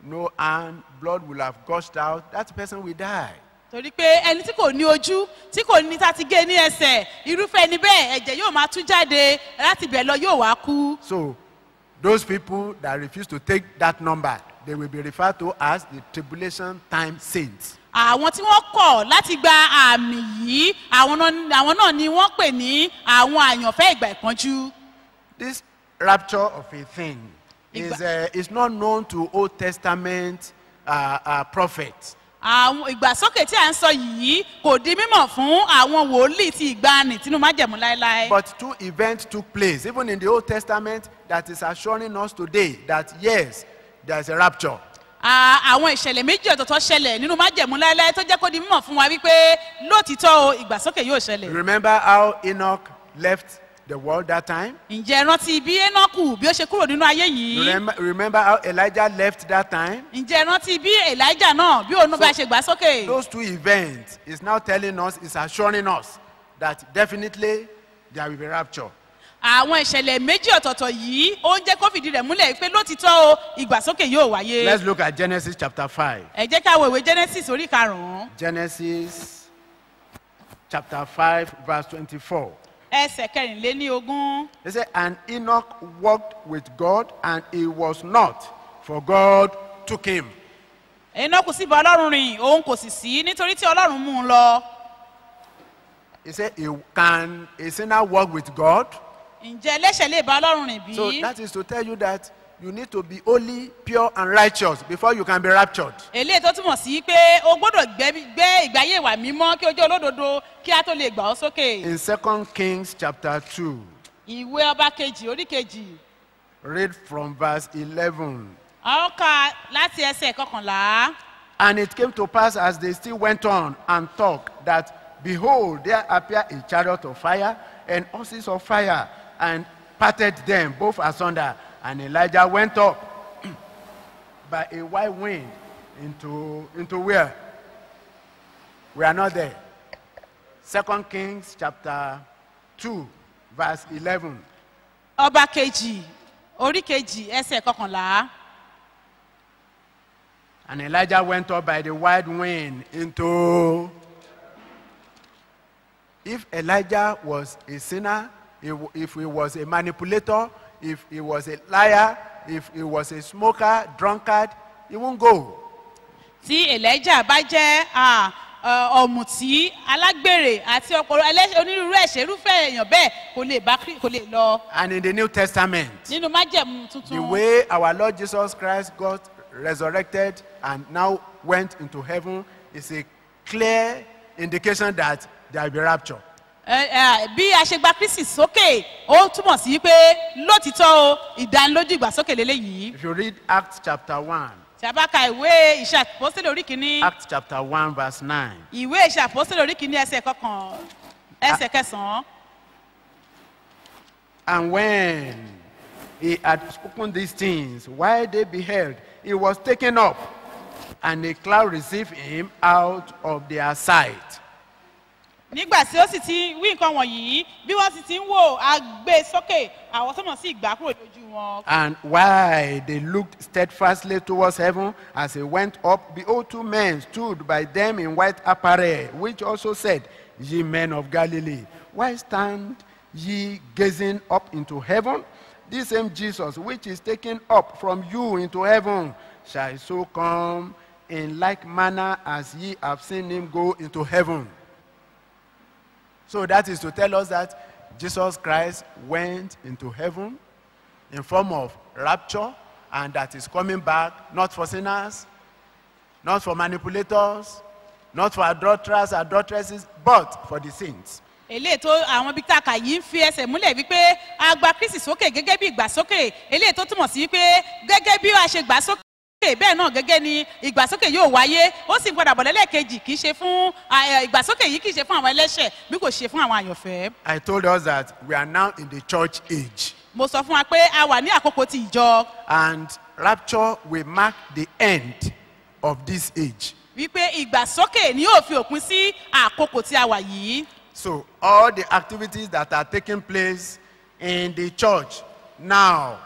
no hand, blood will have gushed out. That person will die. torí pé ẹni tí kò ní ojú tí kò ní ta ti gé ní ẹsẹ̀ irúfẹ́ ẹni bẹ́ẹ̀ ẹ̀jẹ̀ yóò máa tú jáde láti bẹ̀ lọ yóò wá kú. So those people that refuse to take that number, they will be referred to as the tribulation time saints. àwọn tí wọ́n kọ̀ láti gba àmì yìí àwọn náà- ni wọ́n pè ní àwọn àyànfẹ́ ìgbà ìpọ́njú. This rapture of a thing is, uh, is not known to Old Testament uh, uh, prophets. àwọn ìgbàsókè tí à ń sọ yìí kò di mímọ̀ fún àwọn wòlíì ti ìgbani tínú májẹ̀mú láéláé. But two events took place, even in the Old Testament, that is assuring us today that yes, there is a rapture. Àwọn ìṣẹ̀lẹ̀ méjì ọ̀tọ̀ọ̀tọ̀ ṣẹlẹ̀ nínú májẹ̀mú láéláé tó jẹ́ kó di mímọ̀ fún wa wípé lóòtítọ́ o ìgbàsókè yóò ṣẹlẹ̀. Remember how Enoch left the world that time? ǹjẹ́ rántí bí enoku bí ó ṣe kúrò nínú ayé yìí Remember, how Elijah left that time? ǹjẹ́ rántí bí elijah náà bí òun bá ṣe gbà sókè. Those two events is now telling us, is assuring us that definitely there will be rapture. Àwọn ìṣẹ̀lẹ̀ méjì ọ̀tọ̀ọ̀tọ̀ yìí ó ń jẹ́ kó fìdí rẹ̀ múlẹ̀ pé lóòtítọ́ o ìgbàsókè yóò wáyé. Let's look at Genesis chapter 5. ẹ jẹ́ ká wo ìwé genesis orí karùn-ún Genesis chapter 5, verse 24. ẹsẹ̀ kẹrìnléní ogún. They say, And Enoch walked with God, and he was not, for God took him. enoku sì bá ọlọ́run rìn òun kò sì sí nítorí tí ọlọ́run mú un lọ. He said, "He- Can a sinner walk with God? Ǹjẹ́ ẹlẹ́ṣẹ̀ lè bá ọlọ́run rìn bí? So that is to tell you that you need to be holy, pure, and righteous before you can be raptured. eléyìí tó túmọ̀ sí pé o gbọ́dọ̀ gbé ìgbáyé ìwà mímọ́ kí o jẹ́ olódodo kí a tó lè gbà ọ́ sókè. In 2 Kings chapter 2, ìwé ọba kejì orí kejì read from verse 11. a ó kà láti ẹsẹ̀ kọkànlá. And it came to pass as they still went on and talked that, behold, there appeared a chariot of fire and horses of fire, and parted them both asunder. And Elijah went up by a wide wind into, into where? We are not there. Second Kings chapter 2, verse 11. ọba kejì orí kejì ẹsẹ̀ kọkànlá. And Elijah went up by the wide wind into. If Elijah was a sinner, if he was a manipulator, if he was a liar, if he was a smoker, drunkard, he won't go. tí elijah bá jẹ́ ọ̀mùtí alágbèrè àti ọ̀pọ̀ ẹlẹ́ṣẹ̀- onírúurú ẹ̀ṣẹ̀ irúfẹ́ èèyàn bẹ́ẹ̀ kò lè bá kò lè lọ And in the New Testament, nínú májẹ̀mú the tuntun. way our Lord Jesus Christ got resurrected and now went into heaven is a clear indication that there will be rapture. Bí a ṣe gba kristi sókè ó túmọ̀ sí pé lótìtọ́ o ìdánilójú ìgbàsókè lélẹ́yìí. If you read Acts chapter 1, tí a bá ka ìwé ìṣàpọ́sílẹ̀ orí kìíní Acts chapter 1, verse 9. ìwé ìṣàpọ́sílẹ̀ orí kìíní ẹsẹ̀ kọkàn ẹsẹ̀ kẹsàn-án. And when he had spoken these things, while they beheld, he was taken up, and a cloud received him out of their sight. Nígbà tí ó sì ti wí nǹkan wọ̀nyí bí wọ́n sì ti ń wò á e sókè àwọn tó mọ̀ sí ìgbà kúrò lójú wọn. And while they looked steadfastly towards heaven as he went up, behold, two men stood by them in white apparel, which also said, Ye men of Galilee, why stand ye gazing up into heaven? This same Jesus, which is taken up from you into heaven, shall so come in like manner as ye have seen him go into heaven. So that is to tell us that Jesus Christ went into heaven in form of rapture and that is coming back not for sinners not for manipulators not for adulterers adulteresses but for the saints. Eléyìí tó àwọn ibi tá a kà yìí ń fi ẹsẹ̀ múlẹ̀ wípé a gba kristi sókè gẹ́gẹ́ bí ìgbàsókè. Eléyìí tó túmọ̀ sí wípé gẹ́gẹ́ bí a ṣe gbà sókè bẹ́ẹ̀ náà gẹ́gẹ́ ni ìgbàsókè yóò wáyé ó sì ń padà bọ̀ lẹ́lẹ́kejì kì í ṣe fún ìgbàsókè yìí kì í ṣe fún àwọn ẹlẹ́ṣẹ̀ bí kò ṣe fún àwọn àyànfẹ́. i told us that we are now in the church age mo sọ fún wa pé a wà ní àkókò ti ìjọ and rapture will mark the end of this age wípé ìgbàsókè ni yóò fi òpin sí àkókò tí a wà yìí. so all the activities that are taking place in the church now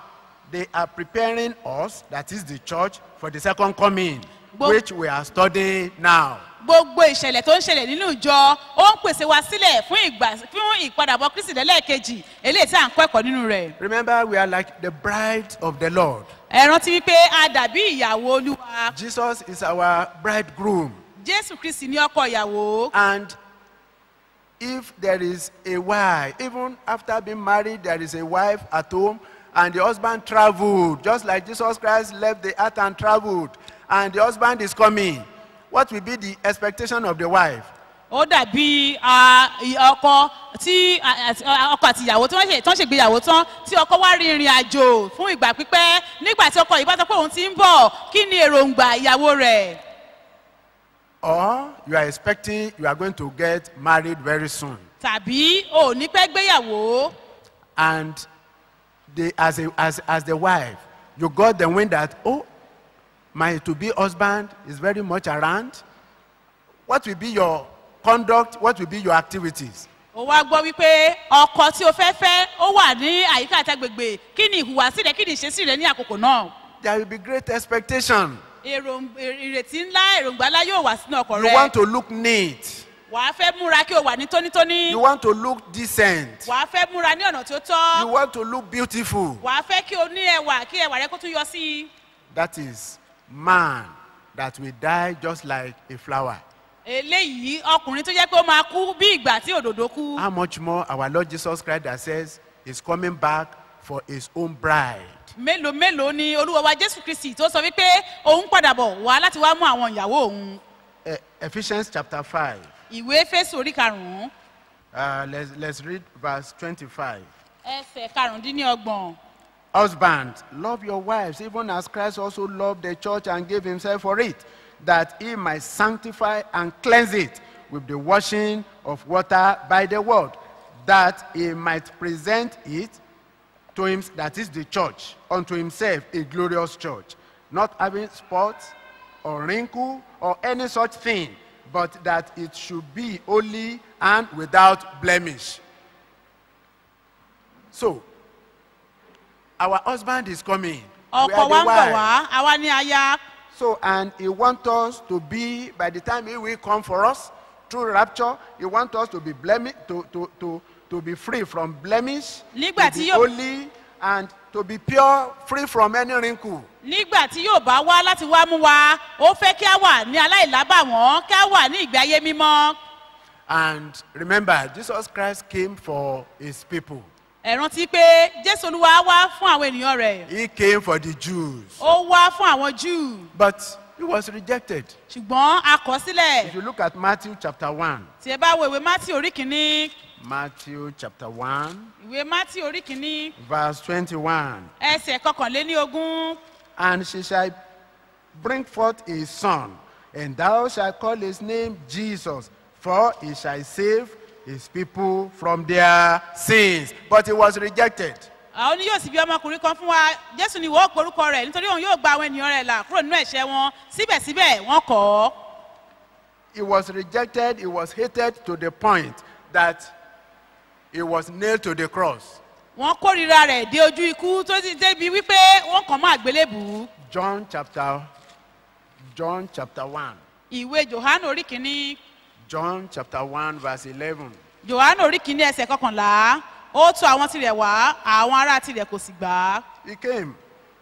they are preparing us that is the church for the second coming which we are studying now. Gbogbo ìṣẹ̀lẹ̀ tó ń ṣẹlẹ̀ nínú ìjọ ó ń pèsè wa sílẹ̀ fún ìgbà fún ìpadàbọ̀ kristi lẹ́lẹ́kejì eléyìí tí à ń kọ́ ẹ̀kọ́ nínú rẹ̀. remember we are like the bride of the lord. Ẹ rántí wípé a dàbí ìyàwó olúwa. Jesus is our bridegroom. Jésù kristi ní ọkọ ìyàwó. And if there is a wife even after being married there is a wife at home and the husband traveled just like jesus christ left the earth and traveled and the husband is coming. What will be the expectation of the wife? Ó dàbí ọkọ tí ọkọ àti ìyàwó tí wọ́n ṣègbéyàwó tán tí ọkọ wá rin ìrìn àjò fún ìgbà pípẹ́. Nígbà tí ọkọ yìí bá sọ pé òun ti ń bọ̀ kí ni èròǹgbà ìyàwó rẹ̀? Or you are expecting you are going to get married very soon. tàbí ò ní pẹ́ gbéyàwó. And the, as, a, as, as the wife, you got the wind that, oh, my to be husband is very much around. What will be your conduct? What will be your activities? ó wá gbọ́ wípé ọkọ tí o fẹ́ fẹ́ ó wà ní àyíká àtàgbègbè kí ni ìhùwàsí rẹ kí ni ìṣesí rẹ ní àkókò náà There will be great expectation. èrò ìrètí ńlá èròǹgbà ńlá yóò wá sínú ọkọ You rẹ want to look neat. Wàá fẹ́ múra kí o wà ní tónítóní You want to look decent. wàá fẹ́ múra ní ọ̀nà tí ó You tọ́ want to look beautiful. wàá fẹ́ kí o ní ẹwà kí ẹwà rẹ kó tún yọ sí i That is man that will die just like a flower. eléyìí ọkùnrin tó jẹ́ pé ó máa kú bí ìgbà tí òdòdó kú How much more our Lord Jesus Christ that says is coming back for his own bride. mélòó mélòó ni olúwa wa jésù kristi tó sọ wípé òun padà bọ̀ wá láti wá mú àwọn ìyàwó òun Eh, Ephesians chapter 5. Ìwé fésù orí karùn-ún Uh, let's, let's read verse 25. ẹsẹ̀ karùndínlọ́gbọ̀n. Husbands, love your wives, even as Christ also loved the church and gave himself for it, that he might sanctify and cleanse it with the washing of water by the word, that he might present it to him, that is the church, unto himself a glorious church, not having spots or wrinkle or any such thing, but that it should be holy and without blemish. So, our husband is coming. Ọkọ wa ń bọ̀ wá àwa ní aya So, and he wants us to be, by the time he will come for us, through rapture, he wants us to be blemish, to, to, to, to be free from blemish, Nígbà to be holy, and to be pure, free from any wrinkle. nígbà tí yóò bá wá láti wá mú wa ó fẹ́ kí a wà ní aláìlábàwọ́n kí a wà ní ìgbé ayé mímọ́ And remember, Jesus Christ came for his people. ẹ rántí pé jésù olúwa wá fún àwọn ènìyàn rẹ̀ He came for the Jews. ó wá fún àwọn júù But he was rejected. ṣùgbọ́n a kọ̀ If sílẹ̀ you look at Matthew chapter 1, tí ẹ bá wo ìwé mátì orí kìíní Matthew chapter 1, ìwé mátì orí kìíní verse 21. ẹsẹ̀ kọkànléní ogún And she shall bring forth a son, and thou shalt call his name Jesus, for he shall save his people from their sins. But he was rejected. àwọn oní yóò sì bí ọmọkùnrin kan fún wa jésù ni ìwọ porúkọ rẹ̀ nítorí òun yóò gba àwọn ènìyàn rẹ̀ là kúrò nínú ẹ̀ṣẹ̀ wọn síbẹ̀síbẹ̀ wọ́n kọ̀ ọ́ He was rejected, he was hated to the point that he was nailed to the cross. wọ́n kórìíra rẹ̀ dé ojú ikú tó ti débi wípé wọ́n kàn mọ́ àgbélébùú John chapter John chapter 1. ìwé johannu orí kìíní John chapter 1 verse 11. johannu orí kìíní ẹsẹ̀ kọkànlá ó tọ̀ àwọn tirẹ̀ wá àwọn ará tirẹ̀ kò sì gbà á He came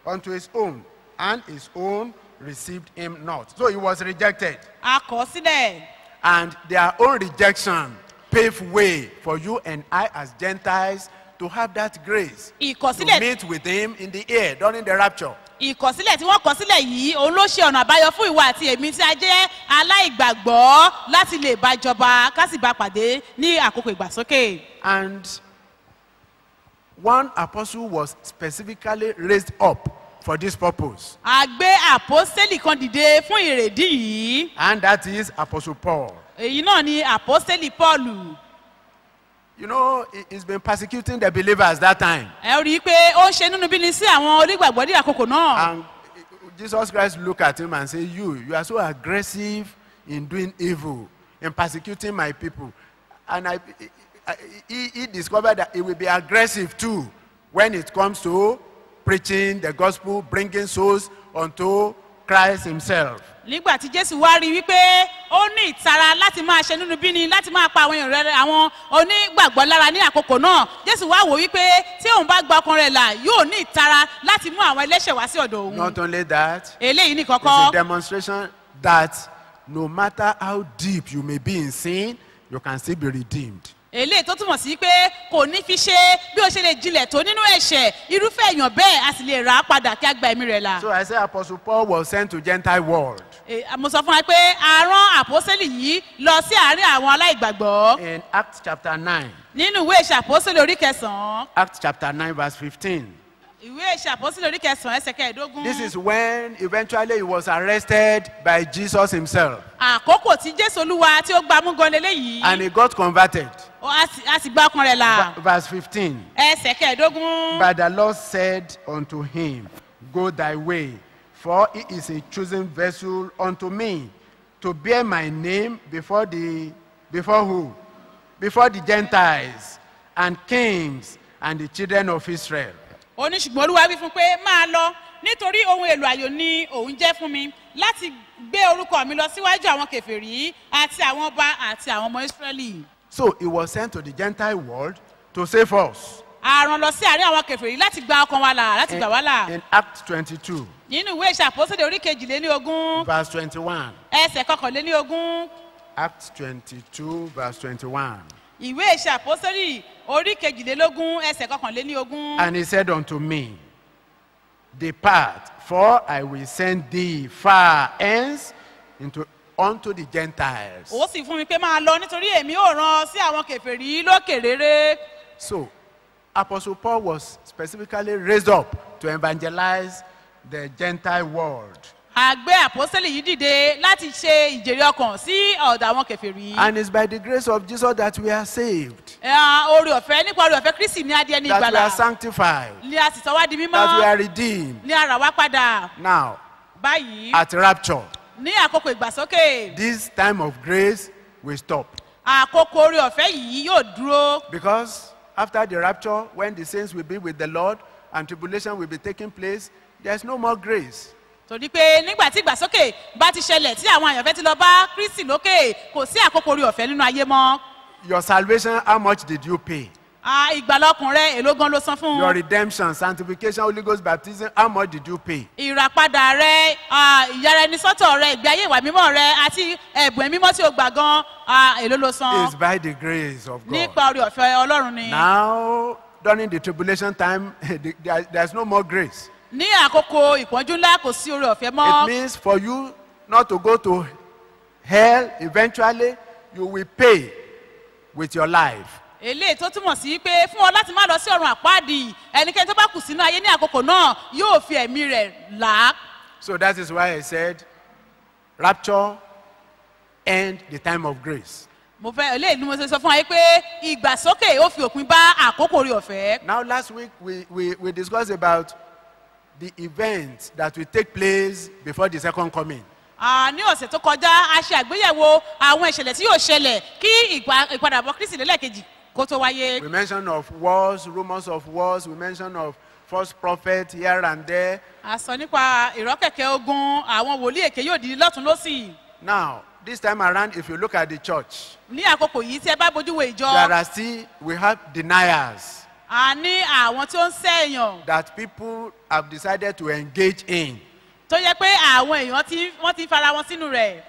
unto his own, and his own received him not. So he was rejected. a kọ̀ sílẹ̀ And their own rejection paved way for you and I as Gentiles to have that grace to ìkọ̀sílẹ̀ meet with him in the air during the rapture. ìkọ̀sílẹ̀ tí wọ́n kọ̀ sílẹ̀ yìí òun ló ṣe ọ̀nà àbáyọ fún ìwà àti èmi tí a jẹ́ aláìgbàgbọ́ láti lè bá jọba ká sì bá pàdé ní àkókò ìgbàsókè. And one apostle was specifically raised up for this purpose, a gbé àpọ́sítélì kan dìde fún ìrèdí yìí and that is Apostle Paul. Èyí náà ni àpọ́sítélì pọ́ọ̀lù You know, he- he's been persecuting the believers that time. ẹ rí i pé ó ń ṣe nínú bíni sí àwọn onígbàgbọ́ ní àkókò náà And Jesus Christ looked at him and said, You, you are so aggressive in doing evil, in persecuting my people. And I, I- he, he discovered that he will be aggressive too when it comes to preaching the gospel, bringing souls unto Christ himself. Nígbà tí jésù wá rí wípé ó ní ìtara láti máa ṣe nínú bíni láti máa pa àwọn èèyàn rẹ àwọn onígbàgbọ́ lára ní àkókò náà. Jésù wá wò wípé tí òun bá gba ọkàn rẹ̀ là yóò ní ìtara láti mú àwọn ẹlẹ́ṣẹ̀ wá sí ọ̀dọ̀ òun. Not only that, eléyìí ní it's a kọ́kọ́ demonstration that no matter how deep you may be in sin, you can still be redeemed. eléyìí tó túmọ̀ sí pé kò ní fi ṣe bí ó ṣe lè jinlẹ̀ tó nínú ẹ̀ṣẹ̀. Irúfẹ́ èèyàn bẹ́ẹ̀ a sì lè rà á padà kí a gba ẹ̀mí rẹ̀ là. So I say Apostle Paul was sent to Gentile world. Mo sọ fún wa pé a rán àpọ́sẹ́lì yìí lọ sí àárín àwọn aláìgbàgbọ́. In Acts chapter 9, nínú ìwé ìṣàpọ́sẹ́lì orí kẹsàn-án. Acts chapter 9, verse 15. ìwé ìṣàpọ́sẹ́lì orí kẹsàn-án ẹsẹ̀ kẹẹ̀ẹ́dógún This is when eventually he was arrested by Jesus himself. Àkókò tí jésù olúwa tí ó gbámú gan leléyìí and he got converted. a sì- gba ọkàn rẹ̀ là. Verse 15. ẹsẹ̀ kẹẹ̀ẹ́dógún But the Lord said unto him, Go thy way, for he is a chosen vessel unto me to bear my name before the before who? Before the Gentiles and kings and the children of Israel. ó ní ṣùgbọ́n olúwa wí fún pé máa lọ nítorí ohun èlò àyò ni òun jẹ́ fún mi láti gbé orúkọ mi lọ síwájú àwọn kẹfìrí àti àwọn ọba àti àwọn ọmọ ìsírẹ́lì So he was sent to the Gentile world to save us. Àrùn lọ sí àárín àwọn kẹfìrí láti gba ọkàn wa là láti In, gbà wá là in Acts 22, nínú ìwé ìṣàpọ́sẹ̀dẹ̀ orí kejìléní ogún verse 21. ẹsẹ̀ kọkànléní ogún Acts 22, verse 21. ìwé ìṣàpọ́sẹ̀dẹ̀ orí kejìlélógún ẹsẹ̀ kọkànléní ogún And he said unto me, Depart, for I will send thee far hence into unto the Gentiles. ó sì fún mi pé máa lọ nítorí èmi ò rán ọ sí àwọn kẹfìrí lókè rere So, Apostle Paul was specifically raised up to evangelize the Gentile world. àgbẹ̀ àpọ́sẹ̀lì yìí dìde láti ṣe ìjèrè ọkàn sí ọ̀dọ̀ àwọn kẹfìrí. And it's by the grace of Jesus that we are saved, orí ọ̀fẹ́ nípa orí ọ̀fẹ́ kristi ní adìẹ ní that we ìgbàlà. are sanctified, ní a sì sọ wá di that we mímọ́ are redeemed. ní ara wá padà. Now, báyìí. at rapture, ní àkókò ìgbàsókè. This time of grace will stop. àkókò orí ọ̀fẹ́ yìí yóò dúró. Because after the rapture, when the saints will be with the Lord and tribulation will be taking place, there's no more grace. torí pé nígbà tí ìgbàsókè bá ti ṣẹlẹ̀ tí àwọn àyànfẹ́ ti lọ bá kristi lókè kò sí àkókò orí ọ̀fẹ́ nínú ayé mọ́ Your salvation, how much did you pay? Ah, ìgbàlà ọkàn rẹ èló gan ló san fún Your redemption, sanctification, Holy Ghost baptism, how much did you pay? ìràpadà rẹ ìyára ẹni sọ́tọ̀ rẹ ìgbé ayé ìwà mímọ́ rẹ àti ẹ̀bùn ẹ̀mí mímọ́ tí o gbà gan èló ló san It's by the grace of God. nípa orí ọ̀fẹ́ ọlọ́run ni. Now, during the tribulation time, there- there's no more grace. ní àkókò ìpọ́njú ńlá kò sí orí ọ̀fẹ́ It mọ́ means for you not to go to hell eventually, you will pay with your life. Eléyìí tó túmọ̀ sí pé fún ọ láti má lọ sí ọ̀run àpáàdì ẹnikẹ́ni tó bá kù sínú ayé ní àkókò náà yóò fi ẹ̀mí rẹ̀ là á So that is why I said, rapture, end the time of grace. mo fẹ́ eléyìí ni mo ṣe sọ fún yìí pé ìgbàsókè ó fi òpin bá àkókò orí ọ̀fẹ́ Now, last week we, we, we discussed about the events that will take place before the second coming. Ah, ní ọ̀sẹ̀ tó kọjá a ṣe àgbéyẹ̀wò àwọn ìṣẹ̀lẹ̀ tí yóò ṣẹlẹ̀ kí ìpadàbọ̀ kristi lẹ́lẹ́kejì kó tó wáyé We mentioned of wars, rumors of wars. We mentioned of false prophets here and there. a sọ nípa ìrọ́kẹ̀kẹ́ ogun àwọn wòlíì èké yóò di lọ́tún lọ́sì Now, this time around, if you look at the church, ní àkókò yìí tí ẹ bá bójú wo ìjọ there are still, we have deniers a ní àwọn tí ó ń sẹ́yàn that people have decided to engage in. tó yẹ pé àwọn èèyàn wọ́n ti fara wọn sínú rẹ̀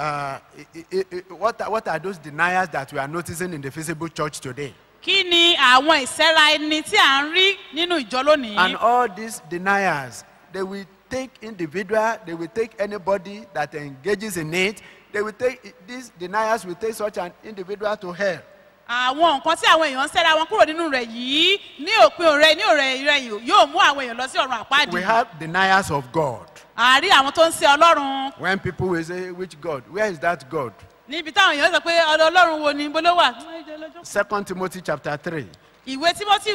Uh, i- i- i- what, are, what are those deniers that we are noticing in the visible church today? kí ni àwọn ìsẹ́ra ẹni tí à ń rí nínú ìjọ lónìí And all these deniers, they will take individual, they will take anybody that engages in it, they will take, these deniers will take such an individual to hell. àwọn nǹkan tí àwọn èèyàn ń sẹ́ra wọn kúrò nínú rẹ̀ yìí ní òpin òrẹ́ ní òrẹ́ ìrẹ́yìn yóò mú àwọn èèyàn lọ sí ọ̀run àpáàdì We have deniers of God. Àárí àwọn tó ń ṣe ọlọ́run When people will say, which God? Where is that God? níbi táwọn èèyàn sọ pé ọ̀dọ̀ ọlọ́run wo ni ibo ló wà. Second Timothy chapter 3. ìwé timothy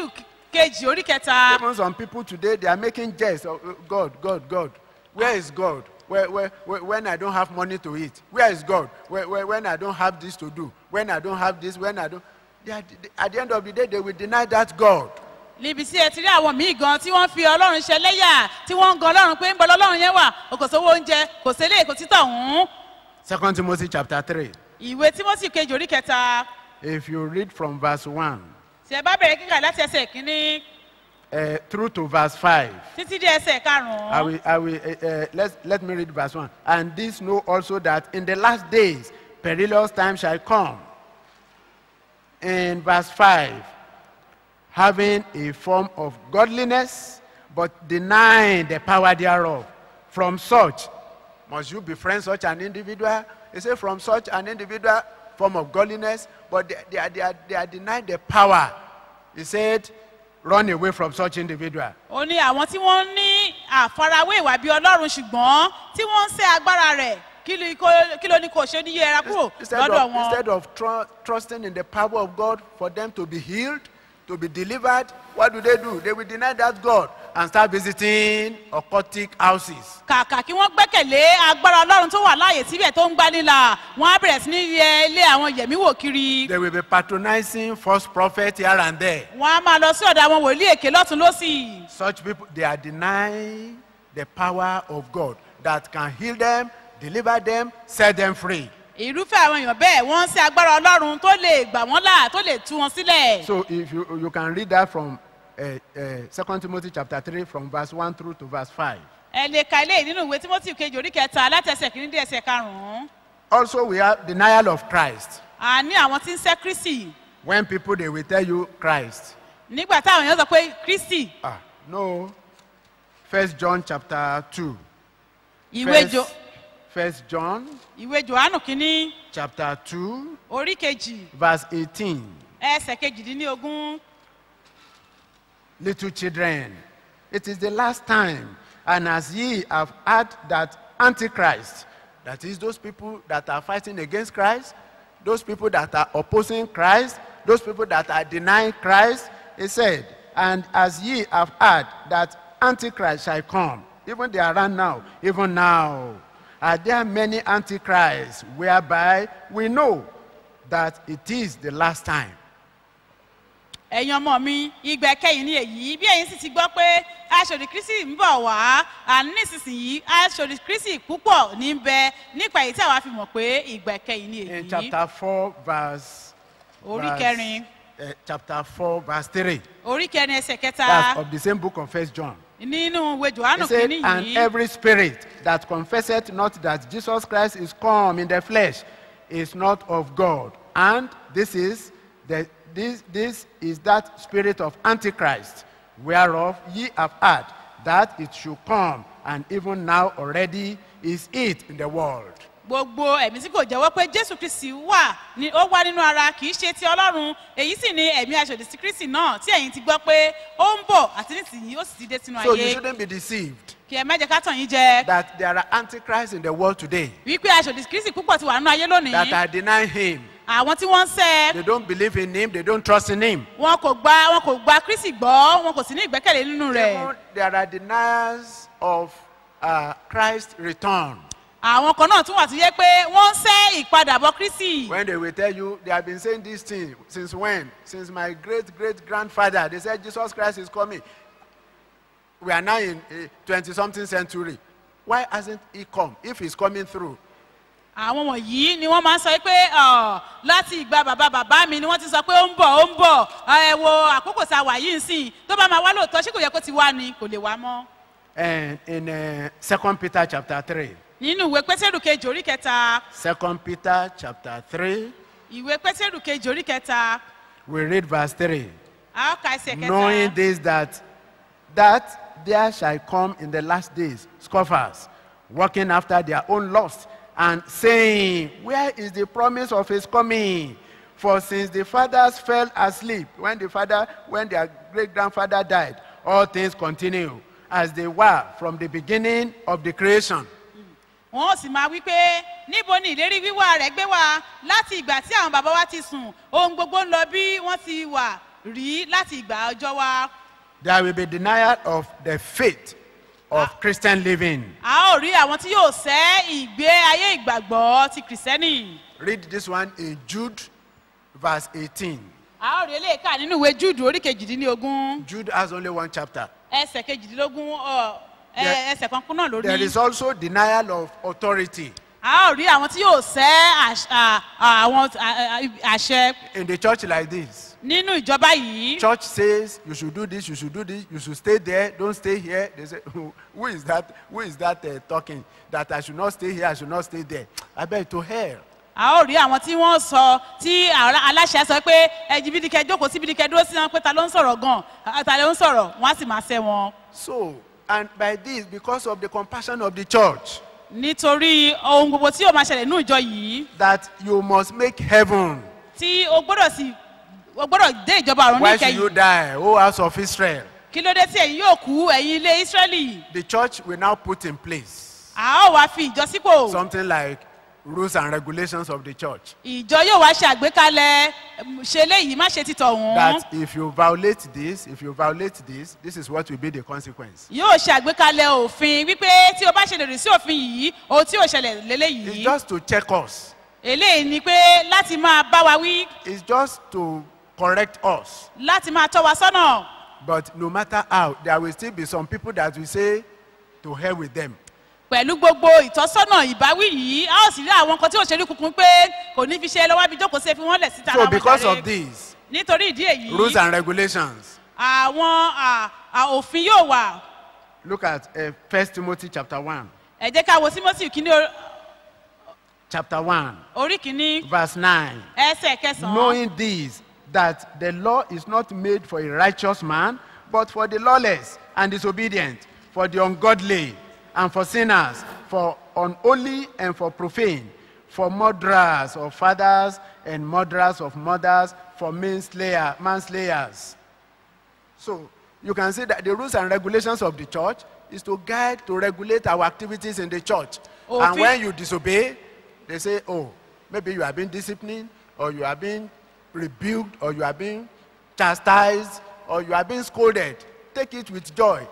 kejì orí kẹta Even some people today, they are making jest of uh, God, God, God. Where is God? Where, where, where, when I don't have money to eat? Where is God? Where, where, when I don't have this to do? When I don't have this? When I don't. They are, at the end of the day, they will deny that God. Tí ẹ ti rí àwọn míì gan tí wọ́n fi ọlọ́run ṣe lẹ́yà tí wọ́n ń gan ọlọ́run pé ń bọ lọ́lọ́run yẹn wà kò sówó oúnjẹ kò sílé kò títọ̀ ọ̀hún. Second Timothy chapter 3. ìwé timothy kejì orí kẹta If you read from verse 1 tí ẹ bá bẹ̀rẹ̀ kíkà láti ẹsẹ̀ kínní uh, through to verse 5, títí dé ẹsẹ̀ I karùn-ún. will, I will, uh, uh, let, let me read verse 1. And this know also that in the last days perilous times shall come. In verse 5, having a form of godliness, but denying the power thereof. From such, Must you befriend such an individual? He said, from such an individual form of godliness, but they, they, are, they, are, they are denied the power. He said, run away from such individual. ó ní àwọn tí wọ́n ní àfarawé ìwà bí ọlọ́run ṣùgbọ́n tí wọ́n ń ṣe agbára rẹ̀ kí ló ní kò ṣe kúrò Instead lọ́dọ̀ of, wọn. instead of tru- trusting in the power of God for them to be healed, to be delivered, what do they do? They will deny that God and start visiting occultic houses. kàkà kí wọ́n gbẹ́kẹ̀lé agbára ọlọ́run tó wà láàyè síbẹ̀ tó ń gbá nílà wọ́n á bẹ̀rẹ̀ sí ní yẹ ilé àwọn yẹ̀mí wò kiri They will be patronizing false prophets here and there. wọ́n á máa lọ sí ọ̀dọ̀ àwọn wòlíì èké lọ́tún lọ́sì Such people, they are denying the power of God that can heal them, deliver them, set them free. Irúfẹ́ àwọn èèyàn bẹ́ẹ̀ wọ́n ń ṣe agbára ọlọ́run tó lè gbà wọ́n là tó lè tú wọn sílẹ̀ So if you, you can read that from uh, uh, 2 Timothy chapter 3 from verse 1 through to verse 5. ẹ lè ka ilé yìí nínú ìwé timothy kejì orí kẹta látẹsẹ̀ kìíní dé ẹsẹ̀ karùn-ún Also, we have denial of Christ. a ní àwọn tí ń sẹ́ kristi When people, they will tell you Christ. nígbà táwọn èèyàn sọ pé kristi Ah, no. First John chapter 2. ìwé jo First, First John ìwé johannu kìíní chapter 2, orí kejì verse 18. ẹsẹ̀ kejìdínlógún Little children, it is the last time, and as ye have heard that Antichrist, that is, those people that are fighting against Christ, those people that are opposing Christ, those people that are denying Christ, he said, and as ye have heard that Antichrist shall come, even they are around now, even now, are there many Antichrists whereby we know that it is the last time. ẹ̀yin ọmọ mi ìgbà kẹyìn ni èyí bí ẹ̀yin sì ti gbọ́ pé aṣòdì kristi ń bọ̀ wá àní nísinsìnyí aṣòdì kristi púpọ̀ ní bẹ nípa èyí tí àwa fi mọ̀ pé ìgbà kẹyìn ni In èyí chapter 4, verse orí kẹrin uh, chapter 4, verse 3. orí kẹrin ẹsẹ̀ kẹta That's of the same book of First John. Nínú ìwé He johannu said, kìíní And yìí every spirit that confesseth not that Jesus Christ is come in the flesh is not of God. And this is the this this is that spirit of Antichrist, whereof ye have heard that it should come, and even now already is it in the world. Gbogbo ẹ̀mí tí kò jẹ́wọ́ pé jésù kristi wà ní ó wá nínú ara kì í ṣe ti ọlọ́run. Èyí sì ni ẹ̀mí aṣòdì sí kristi náà tí ẹ̀yin ti gbọ́ pé ó ń bọ̀ àti nísìnyí ó sì ti dé sínú So you ayé shouldn't be deceived. Kí ẹ mẹ́jẹ ká tàn yín jẹ. That there are antichrists in the world today. Wípé aṣòdì kristi púpọ̀ ti wà nínú ayé lónìí. That are denying him. àwọn tí wọ́n ń sẹ́ They don't believe in him, they don't trust in him. wọn kò gba wọn kò gba kristi gbọ́ wọn kò sì ní ìgbẹ́kẹ̀lé nínú rẹ̀. Even there are deniers of uh, return. Àwọn kan náà tún wà tó yẹ pé wọ́n ń sẹ́ ìpadàbọ̀ kristi When they will tell you, they have been saying this thing since when? Since my great great grandfather. They said Jesus Christ is coming. We are now in 20 something century. Why hasn't he come if he's coming through? àwọn wọ̀nyí ni wọ́n máa ń sọ pé láti ìgbà bàbá bàbá mi ni wọ́n ti sọ pé ó ń bọ̀ ó ń bọ̀ ẹ wo àkókò tá a wà yìí ń sìn tó bá máa wá lóòótọ́ ṣé kò yẹ kó ti wá ni kò lè wá mọ́. In uh, 2 Peter chapter 3. Nínú ìwé pétérù kejì orí kẹta. 2 Peter chapter 3, ìwé pétérù kejì orí kẹta. We read verse 3. a ó ka ẹsẹ̀ knowing kẹta this that that there shall come in the last days scoffers walking after their own lust and saying where is the promise of his coming? For since the fathers fell asleep when the father when their great grandfather died all things continue as they were from the beginning of the creation wọn sì máa wí pé níbo ni ìlérí wíwá rẹ̀ gbé wá láti ìgbà tí àwọn bàbá wa ti sùn ohun gbogbo ń lọ bí wọ́n ti wà rí láti ìgbà ọjọ́ wa. There will be denial of the faith of christian living. A ó rí àwọn tí yóò sẹ́ ìgbé ayé ìgbàgbọ́ ti kìrìsẹ́nì. read this one in jude verse 18 a ó rí eléyìí kà nínú ìwé júùdù orí kejìdínlógún. Jude has only one chapter. Ẹsẹ̀ kejìdínlógún There- ẹsẹ̀ kan kún náà There lórí. is also denial of authority. a ó rí àwọn tí yóò sẹ́ àwọn àṣẹ In the church like this, nínú ìjọba yìí. church says you should do this, you should do this, you should stay there, don't stay here. They say, who is that? Who is that uh, talking? That I should not stay here, I should not stay there. I beg to hell. a ó rí àwọn tí wọ́n sọ tí aláṣẹ sọ pé ẹjì bídìkẹ jókòó sí bídìkẹ dúró sí wọn pé ta ló ń sọ̀rọ̀ gan ta ló ń sọ̀rọ̀ wọ́n á sì máa sẹ́ wọn. So, and by this, because of the compassion of the church, nítorí ohun gbogbo tí yóò máa ṣẹlẹ̀ nínú ìjọ yìí that you must make heaven. tí o gbọ́dọ̀ sì o gbọ́dọ̀ dé ìjọba ọ̀run Why should you níkẹyìn die, O house of Israel? kí ló dé tí ẹ̀yin yóò kú ẹ̀yin ilé ísírẹ́lì The church will now put in place a ó wá fi ìjọ sípò something like rules and regulations of the church. ìjọ yóò wá ṣe àgbékalẹ̀ em, ṣe léyìí má ṣe ti tọ̀hún That if you violate this, if you violate this, this is what will be the consequence. yóò ṣe àgbékalẹ̀ òfin wípé tí o bá ṣe lòdì sí òfin yìí ohun tí yóò ṣẹlẹ̀ It's léléyìí just to check us. eléyìí ni pé láti máa bá wa wí It's just to correct us. láti máa tọ́ wa sọ́nà But no matter how, there will still be some people that will say, to hell with them. Pẹ̀lú gbogbo ìtọ́sọ́nà ìbáwí yìí a ó sì rí àwọn kan tí òṣèlú kunkun pé kò ní fi ṣe lọ́wọ́ bí jókòó ṣe fi wọ́n lẹ̀ síta So because of this, nítorí ìdí èyí rules and regulations, àwọn òfin yóò wà. Look at uh, 1 Timothy chapter 1. ẹ jẹ́ ká wo timothy or- Chapter 1, orí kínní verse 9. ẹsẹ̀ kẹsàn-án. Knowing this that the law is not made for a righteous man but for the lawless and disobedient for the ungodly and for sinners for unholy and for profane for murderers of fathers and murderers of mothers for manslayer, manslayers. So you can see that the rules and regulations of the church is to guide to regulate our activities in the church. Oh, and when you disobey they say oh maybe you are being disciplined or you are being rebuked or you are being chastised or you are being scolded. Take it with joy.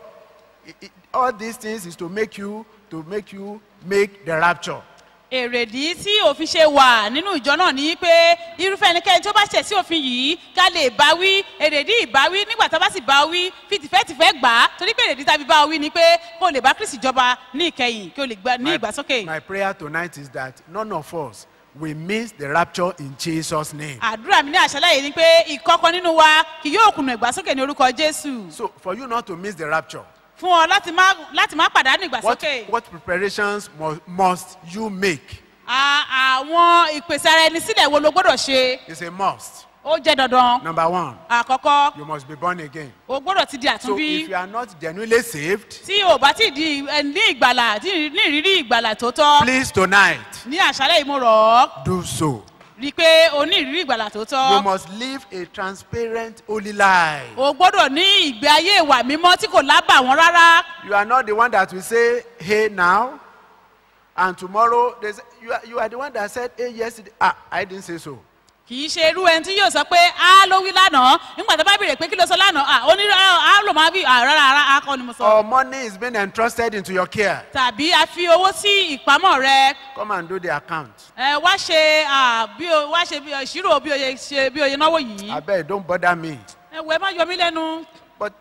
I- I- all these things is to make you to make you make the rapture. Èrèdí tí òfin ṣe wà nínú ìjọ náà ni pé irúfẹ́ ẹnikẹ́ni tó bá ṣẹ̀ sí òfin yìí ká lè bá wí. Èrèdí ìbáwí nígbà tá a bá sì bá wí fi tìfẹ́tìfẹ́ gbà á. Torí pé èrèdí tàbí bá wí ni pé kó lè bá kristi jọba ní ìkẹyìn kí o lè gba ní ìgbàsókè. my prayer tonight is that none of us will miss the rapture in jesus name. Àdúrà mi ní àṣálẹ́ yìí ni pé ìkọ̀kan nínú wa kì yóò kùnà ìgbàsókè ní orúkọ jésù. So for you not to miss the rapture fún ọ láti má láti má pàdánù ìgbàsókè. what preparations must, must you make? Àwọn ìpèsè ara ẹni sílẹ̀ wo ló gbọ́dọ̀ ṣe? It's a must. Ó jẹ́ dandan. Number one àkọ́kọ́ you must be born again. o gbọ́dọ̀ ti di so àtúnbí. if you are not genuinely saved tí o bá ti di ní ìgbàlà ní ìrírí ìgbàlà tó tọ́ please tonight ní àṣálẹ́ yìí mo rọ̀ ọ́. do so rí i pé o ní ìrírí ìgbàlà tó you tọ́ must live a transparent holy life. O gbọ́dọ̀ ní ìgbé ayé ìwà mímọ́ tí kò lábà wọn rárá. You are not the one that will say hey now. And tomorrow they say, you, are, you are the one that said hey yesterday. Ah i didn't say so kì í ṣe irú ẹni tí yóò sọ pé a ló wí lánàá. Nígbà tó bá béèrè pé kí ló sọ lánàá ní a ló máa bí rárá rárá a kọ́ ni mo sọ. Or money is being entrusted into your care. Tàbí a fi owó sí ìpamọ́ rẹ. Come and do the account. Ẹ wá ṣe bí o wá ṣe ìṣirò bí oye ṣe bí oye náwó yìí. Abeg don't bother me. Ẹ wẹ má yọ mí lẹ́nu. But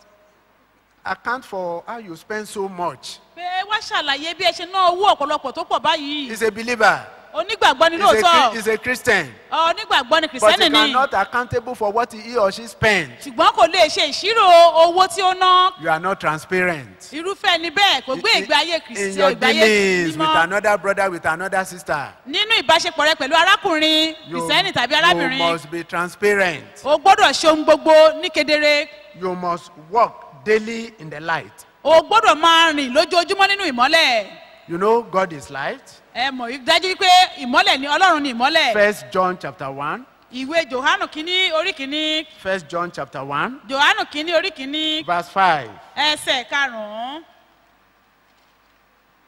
account for how you spend so much. Pé wá ṣàlàyé bí ẹ ṣe ná owó ọ̀pọ̀lọpọ̀ tó pọ̀ báyìí. He's a believer onígbàgbọ́ ni lóòótọ́. He's a christian. Onígbàgbọ́ ni but he kìrìsìtẹ́nì ni. cannot accountable for what he or she spend ṣùgbọ́n kò lè ṣe ìṣirò owó tí ó ná. You are not transparent. Irúfẹ́ ni bẹ́ẹ̀ kò gbé In- ìgbé ayé in kìrìsìtẹ́nì your ìgbé ayé dealings with another brother with another sister nínú ìbáṣepọ̀ rẹ pẹ̀lú arákùnrin you, kìrìsìtẹ́nì tàbí you arábìnrin must be transparent. o gbọ́dọ̀ ṣe ohun gbogbo ní kedere. You must walk daily in the light. O gbọ́dọ̀ máa rìn lójoojúmọ́ nínú ìmọ́lẹ̀ you know god is light. Ẹ mọ̀ dájú pé ìmọ́lẹ̀ ni ọlọ́run ni ìmọ́lẹ̀. First john chapter 1 ìwé johanu kínní orí kínní. First john chapter 1 johanu kínní orí kínní. Verse 5 ẹsẹ̀ karùn-ún.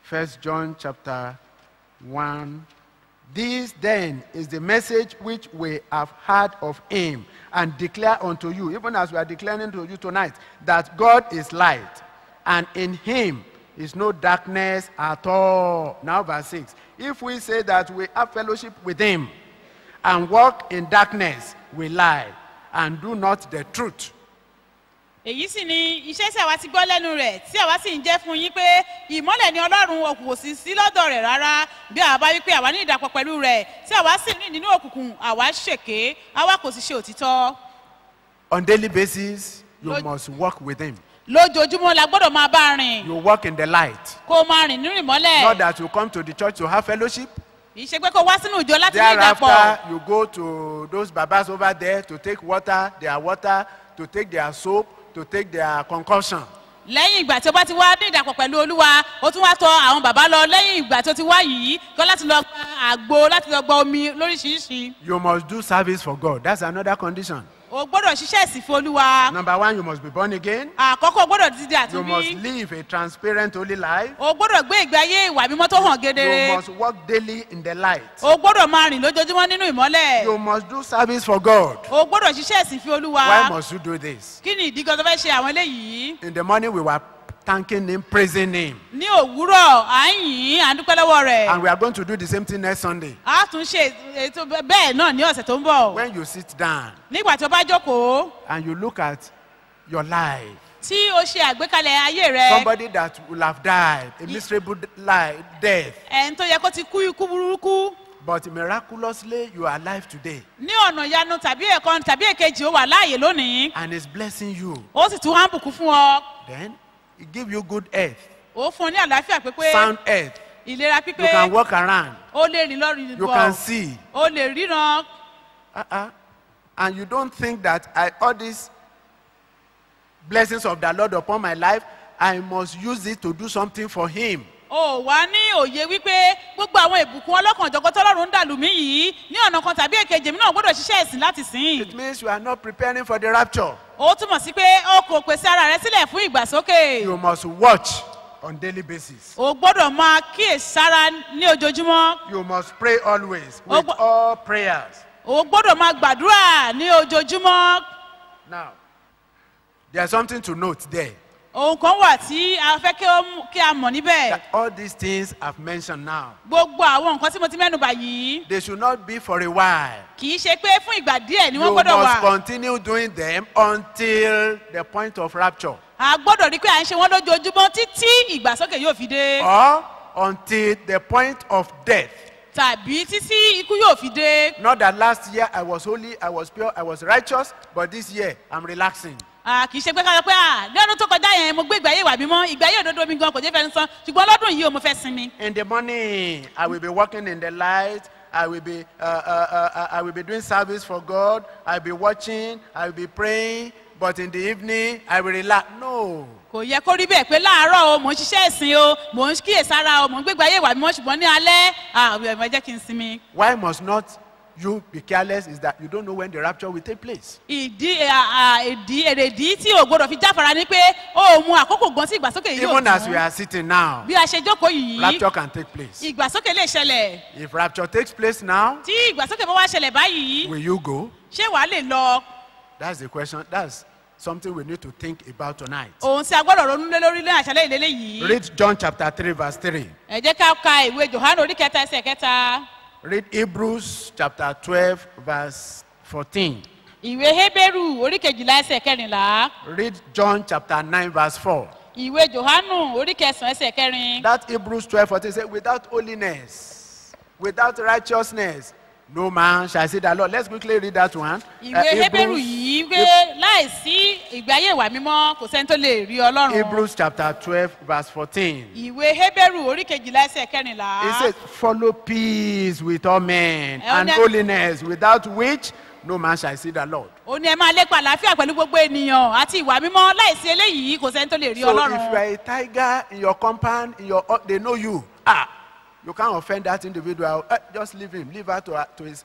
First John chapter 1. This then is the message which we have heard of him and declare unto you, even as we are declaring to you tonight, that God is light, and in him is no darkness at all. Now, verse 6. If we say that we have fellowship with him and walk in darkness, we lie and do not the truth. èyí sì ni iṣẹ́ tí àwa ti gbọ́ lẹ́nu rẹ̀ tí àwa sì ń jẹ́ fún yín pé ìmọ́lẹ̀ ni ọlọ́run òkùnkùn sì sí lọ́dọ̀ rẹ̀ rárá bí àwa bá wí pé àwa ní ìdàpọ̀ pẹ̀lú rẹ̀ tí àwa sì rìn nínú òkùnkùn àwa ṣèké àwa kò sì ṣe òtítọ́ On daily basis, you must walk with him. Lójoojúmọ́ la gbọ́dọ̀ máa bá rìn You walk in the light. kó o máa rìn nínú ìmọ́lẹ̀ Not that you come to the church to have fellowship. kì í ṣe pé kó o wá sínú ìjọ láti ní ìdàpọ̀ Thereafter, you go to those babas over there to take water, their water, to take their soap, to take their concoction. lẹ́yìn ìgbà tí o bá ti wá ní ìdàpọ̀ pẹ̀lú olúwa o tún wá tọ àwọn bàbá lọ lẹ́yìn ìgbà tí o ti wá yìí kọ́ láti lọ gba àgbo láti lọ gba omi lóríṣiríṣi You must do service for God. That's another condition. O gbọ́dọ̀ ṣiṣẹ́ ìsìn fún olúwa Number one, you must be born again. àkọ́kọ́ o gbọ́dọ̀ dídí You must live a transparent, holy life. o gbọ́dọ̀ gbé ìgbé ayé ìwà mímọ́ tó hàn You kedere must walk daily in the light. o gbọ́dọ̀ máa rìn lójoojúmọ́ nínú ìmọ́lẹ̀ You must do service for God. o gbọ́dọ̀ ṣiṣẹ́ ìsìn fún olúwa Why must you do this? kí ni ìdí gan tó fẹ́ ṣe àwọn eléyìí In the morning, we were thanking Him, praising Him. ní òwúrọ̀ à ń yìn à ń dúpẹ́ lọ́wọ́ rẹ̀. And we are going to do the same thing next Sunday. a tún ṣe ètò bẹ́ẹ̀ náà ní ọ̀sẹ̀ tó ń bọ̀. When you sit down nígbà tí o bá jókòó. and you look at your life, tí o ṣe àgbékalẹ̀ ayé rẹ. Somebody that will have died, a miserable life, death, ẹni tó yẹ kó ti kú ikú burúkú. But miraculously you are alive today. Ní ọ̀nà ìyanu tàbí ẹ̀kan tàbí èkejì ó wà láàyè lónìí. And is blessing you, ó sì tún hàn bùkún fún ọ. Then He give you good health, ó fún ọ ní àlàáfíà pípé sound health. ìlera You pípé can walk around, ó lè rìn lọ́rùn you ìbọ̀ can see. ó lè ríran Uh-uh. And you don't think that I, all these blessings of the Lord upon my life, I must use it to do something for Him. Ó wá ní òye wípé gbogbo àwọn ìbùkún ọlọ́kanòjọ̀kan tọ́lọ́run ń dàlú mí yìí ní ọ̀nà kan tàbí èkejì mi náà gbọ́dọ̀ ṣiṣẹ́ ẹ̀sìn láti sìn It means you are not preparing for the rapture. ó túmọ̀ sí pé o kò pèsè ara rẹ sílẹ̀ fún ìgbàsókè You must watch on daily basis. o gbọ́dọ̀ máa kíyèsára ní ojoojúmọ́ You must pray always with all prayers. o gbọ́dọ̀ máa gbàdúrà ní ojoojúmọ́ Now, there's something to note there. Ohun kan wà tí a fẹ́ kí a mọ̀ níbẹ̀ That all these things I've mentioned now, gbogbo àwọn nǹkan tí mo ti mẹ́nu bà yìí they should not be for a while. kì í ṣe pé fún ìgbà díẹ̀ ni You wọ́n gbọ́dọ̀ must wà continue doing them until the point of rapture. a gbọ́dọ̀ rí pé à ń ṣe wọ́n lójoojúmọ́ títí ìgbàsókè yóò fi dé or until the point of death. tàbí títí ikú yóò fi dé Not that last year I was holy, I was pure, I was righteous, but this year I'm relaxing. Kì í ṣe pé ká sọ pé à ní ọdún tó kọjá yẹn mo gbé ìgbà ayé ìwà mímọ́ ìgbà ayé òdodo mi gan kò jẹ́ fẹ́ san ṣùgbọ́n lọ́dún yìí o mo fẹ́ sinmi. In the morning, I will be walking in the light. I will be, uh, uh, uh, uh, I will be doing service for God. I will be watching. I will be praying. But in the evening, I will relax. No. kò yẹ kó rí bẹ́ẹ̀ pé láàárọ̀ o mò ń ṣiṣẹ́ ìsìn o mò ń kíyèsára o mò ń gbégbá ayé ìwà mímọ́ ṣùgbọ́n ní alẹ́ ah, ẹ jẹ́ kí n sinmi. Why must not you be careless? Is that you don't know when the rapture will take place. ìdí ah, ah, ìdí èrèdí tí o gbọdọ̀ fi jáfara ni pé o mu àkókò gan sí ìgbàsókè yìí Even as we are sitting now, bí a ṣe jókòó yìí rapture can take place. ìgbàsókè lè ṣẹlẹ̀ If rapture takes place now, tí ìgbàsókè bá wá ṣẹlẹ̀ báyìí will you go? ṣé wàá lè lọ That's the question. That's something we need to think about tonight. ohun tí a gbọ́dọ̀ ronú lé lórí lé àṣálẹ́ ìlélẹ́ yìí Read John chapter 3, verse 3. ẹ jẹ́ ká ka ìwé johannu orí kẹta ẹsẹ̀ kẹta Read Hebrews chapter 12, verse 14. ìwé hébérù orí kejìlá ẹsẹ̀ kẹrìnlá Read John chapter 9, verse 4. ìwé johannu orí kẹsàn-án ẹsẹ̀ kẹrin That Hebrews 12, 14 says, Without holiness, without righteousness, no man shall see the Lord. Let's quickly read that one. Uh, ìwé hébérù Hebrews, yìí pé láìsí ìgbé ayé ìwà mímọ́ kò sẹ́ni tó lè rí ọlọ́run Hebrews chapter 12, verse 14. ìwé hébérù orí kejìlá ẹsẹ̀ kẹrìnlá It says, Follow peace with all men and holiness, without which no man shall see the Lord. ó ní ẹ máa lépa àlàáfíà pẹ̀lú gbogbo ènìyàn àti ìwà mímọ́ láìsí eléyìí kò sẹ́ni tó lè rí So if you ọlọ́run are a tiger in your compound, in your they know you. Ah, you can't offend that individual. Eh, just leave him. Leave her to, her- to his.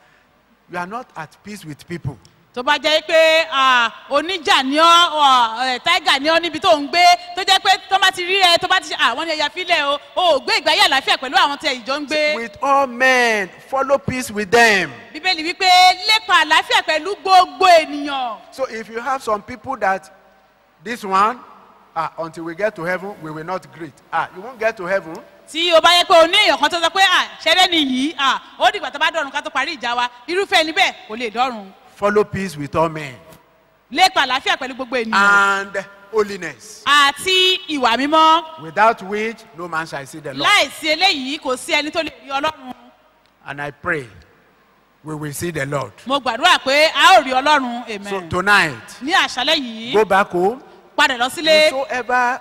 You are not at peace with people. tó bá jẹ́ pé ah, oníjà ni ọ́ táìgà ni ọ́ níbi tó ń gbé tó jẹ́ pé tó bá ti rí ẹ tó bá ti àwọn ni ẹ̀yà fílẹ̀ o ò gbé ìgbé ayé àlàáfíà pẹ̀lú àwọn tí ìjọ ń gbé With all men, follow peace with them. bíbélì wípé lépa àlàáfíà pẹ̀lú gbogbo ènìyàn So if you have some people that this one, ah, until we get to heaven, we will not greet. Ah, you won't get to heaven. Tí o bá yẹ pé o ní èèyàn kan tó sọ pé à ṣẹlẹ̀ nìyí à ó dìgbà tó bá dọ̀run ká tó parí ìjà wa irúfẹ́ ẹni bẹ́ẹ̀ kò lè dọ̀run Follow peace with all men. Lépa àlàáfíà pẹ̀lú gbogbo ènìyàn. And holiness, àti ìwà mímọ́. Without which no man shall see the Lord. láìsí eléyìí kò sí ẹni tó lè rí ọlọ́run. And I pray we will see the Lord. mo gbàdúrà pé a ó rí ọlọ́run. So amen tonight, ní àṣálẹ́ yìí go back home. padà lọ sílé. Whosoever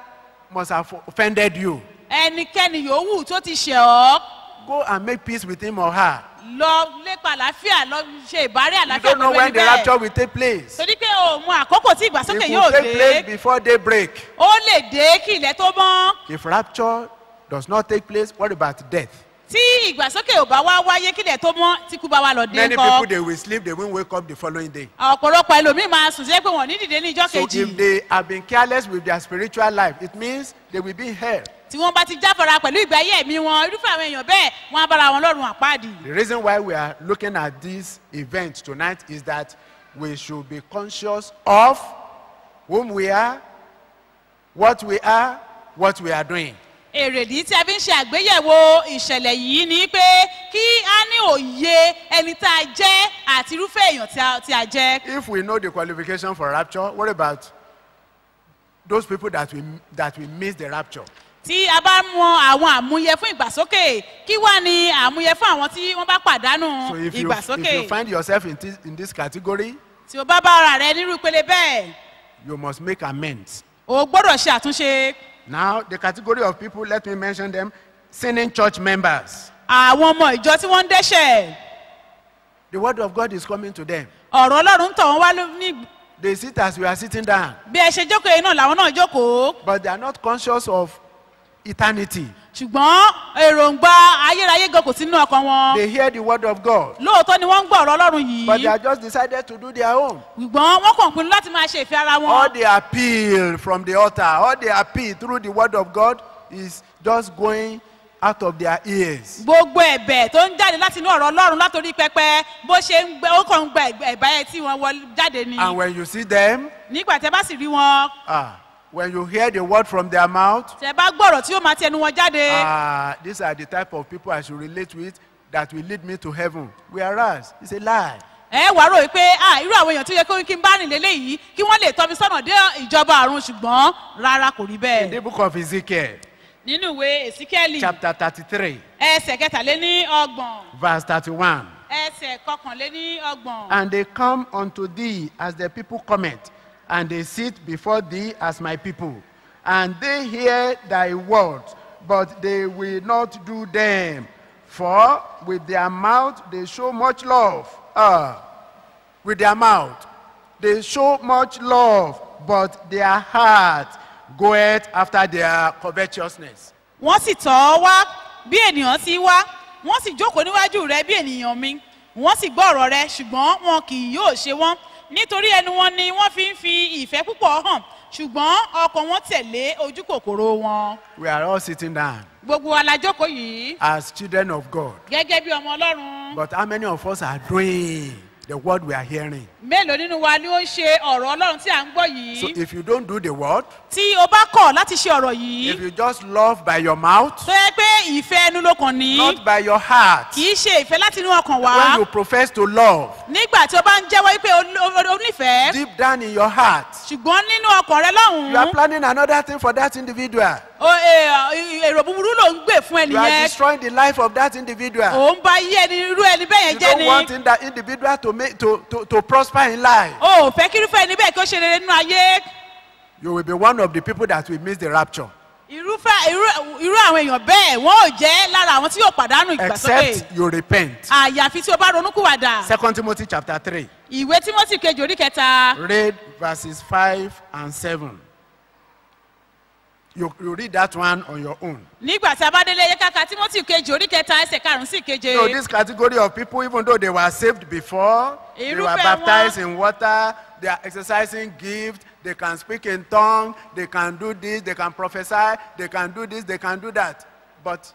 must have offended you, ẹnikẹ́ni yòówù tó ti ṣẹ̀ ọ́ go and make peace with him or her. lọ lépa àlàáfíà lọ ṣe ìbárẹ́ You àlàáfíà don't know pẹ̀lú when the bẹ́ẹ̀ rapture will take place. torí pé o mọ àkókò tí ìgbàsókè It yóò will take place dé before daybreak. ó lè dé kí ilẹ̀ tó mọ́ If rapture does not take place, what about death? tí ìgbàsókè ò bá wá wáyé kí ilẹ̀ tó mọ́ tí kú bá wá lọ dé Many people they will sleep, they won't wake up the following day. ọ̀pọ̀lọpọ̀ ẹlòmíì máa sùn sí pé wọ́n ní dìde ní ìjọ́ So if they have been careless with their spiritual life, it means they will be hell. Tí wọ́n bá ti jáfara pẹ̀lú ìgbé ayé ẹ̀mí wọn irúfẹ́ àwọn èèyàn bẹ́ẹ̀ wọ́n á bára wọn lọ́rùn àpáàdì. The reason why we are looking at this event tonight is that we should be conscious of whom we are, what we are, what we are doing. èrèdí tí a fi ń ṣe àgbéyẹ̀wò ìṣẹ̀lẹ̀ yìí ni pé kí a ní òye ẹni tá a jẹ́ àti irúfẹ́ èèyàn tí a- jẹ́. If we know the qualification for rapture, what about those people that we that we miss the rapture? Tí a bá mọ àwọn àmúyẹ fún ìgbàsókè kí wá ní àmúyẹ fún àwọn tí wọ́n bá pàdánù So if you, if ìgbàsókè. you find yourself in this, in this category, tí o bá bá ara rẹ nírú ìpele bẹ́ẹ̀ you must make amends. o gbọ́dọ̀ ṣe àtúnṣe. Now, the category of people, let me mention them, sinning church members. àwọn ọmọ ìjọ tí wọ́n ń dẹ́ṣẹ̀ The word of God is coming to them. ọ̀rọ̀ ọlọ́run tọ̀ wọ́n wá ní They sit as we are sitting down, bí ẹ ṣe jókòó yìí náà làwọn náà jókòó. but they are not conscious of eternity. ṣùgbọ́n èròǹgbà ayérayé gan kò sí nínú ọkàn wọn. They hear the word of God, lóòótọ́ ni wọ́n ń gbọ́ ọ̀rọ̀ ọlọ́run but they yìí. are just decided to do their own. ṣùgbọ́n wọ́n kàn pinnu láti máa ṣe ìfẹ́ ara All wọn. the appeal from the altar, all the appeal through the word of God is just going out of their ears. gbogbo ẹ̀bẹ̀ tó ń jáde láti inú ọ̀rọ̀ ọlọ́run látòrí pẹpẹ bó ṣe ń gbẹ ó kàn ń gba ẹ̀bá ẹ̀ tí wọ́n wọlé jáde ni. And when you see them, nígbà tẹ bá sì rí wọn ah, when you hear the word from their mouth, tẹ bá gbọ́rọ̀ tí ó máa ti ẹnu wọn jáde. ah, these are the type of people I should relate with that will lead me to heaven. Whereas it's a lie. ẹ wàá rò wípé ah irú àwọn èèyàn tó yẹ kí n bá rìn lélẹ́yìí kí wọ́n lè tọ́ mi sọ́nà dé ìjọba àrùn ṣùgbọ́n rárá kò rí In bẹ́ẹ̀. the book of Ezekiel, nínú ìwé èsíkẹ́lì chapter 33, ẹsẹ̀ kẹtàléní ọgbọ̀n verse 31. ẹsẹ̀ kọkànléní ọgbọ̀n. And they come unto thee as the people comment, and they sit before thee as my people. And they hear thy words, but they will not do them. For with their mouth they show much love. Ah, with their mouth they show much love, but their heart goeth after their covetousness. wọ́n sì tọ́ ọ wá bí ènìyàn ti wá wọ́n sì jókòó níwájú rẹ bí ènìyàn mi wọ́n sì gbọ́ ọ̀rọ̀ rẹ ṣùgbọ́n wọn kì yóò ṣe wọ́n nítorí ẹnu wọn ni wọ́n fi ń fi ìfẹ́ púpọ̀ hàn ṣùgbọ́n ọkàn wọn tẹ̀lé ojú kòkòrò wọn. We are all sitting down gbogbo wa la jókòó yìí as children of God. gẹ́gẹ́ bí ọmọ ọlọ́run But how many of us are doing the word we are hearing? mélòó nínú wa ni ó ń ṣe ọ̀rọ̀ ọlọ́run tí à ń gbọ́ So yìí if you don't do the word, tí o bá kọ̀ láti ṣe ọ̀rọ̀ yìí if you just love by your mouth, tó yẹ pé ìfẹ́ ẹnu ló kàn ní not by your heart, kì í ṣe ìfẹ́ láti inú ọkàn wá when you profess to love, nígbà tí o bá ń jẹ́wọ́ pé o- nífẹ̀ẹ́ deep down in your heart, ṣùgbọ́n nínú ọkàn rẹ you are lọ́hùn-ún planning another thing for that individual. Èrò búburú ló ń gbè fún ẹni You are yẹn destroying the life of that individual. ò ń bá yí ẹni irú ẹni bẹ́ẹ̀ You yẹn jẹ́ don't want ni in that individual to make to, to, to prosper in life. o ò fẹ́ kí irúfẹ́ ẹni bẹ́ẹ̀ kí ó ṣe rere nínú ayé You will be one of the people that will miss the rapture. irúfẹ́ irú irú àwọn èèyàn bẹ́ẹ̀ wọ́n ò jẹ́ lára àwọn tí yóò pàdánù ìgbàsókè Except you repent. àyàfi tí o bá ronúkúwàdà Second Timothy chapter 3. ìwé timothy kejì orí kẹta Read verses 5 and 7. You, you read that one on your own. nígbà tí a bá délé ẹyẹ káka timothy kejì orí kẹta ẹsẹ̀ karùn-ún sí keje So this category of people, even though they were saved before, they were Irúfẹ́ baptized wọn- in water, they are exercising gift, they can speak in tongue, they can do this, they can prophesy, they can do this, they can do that. But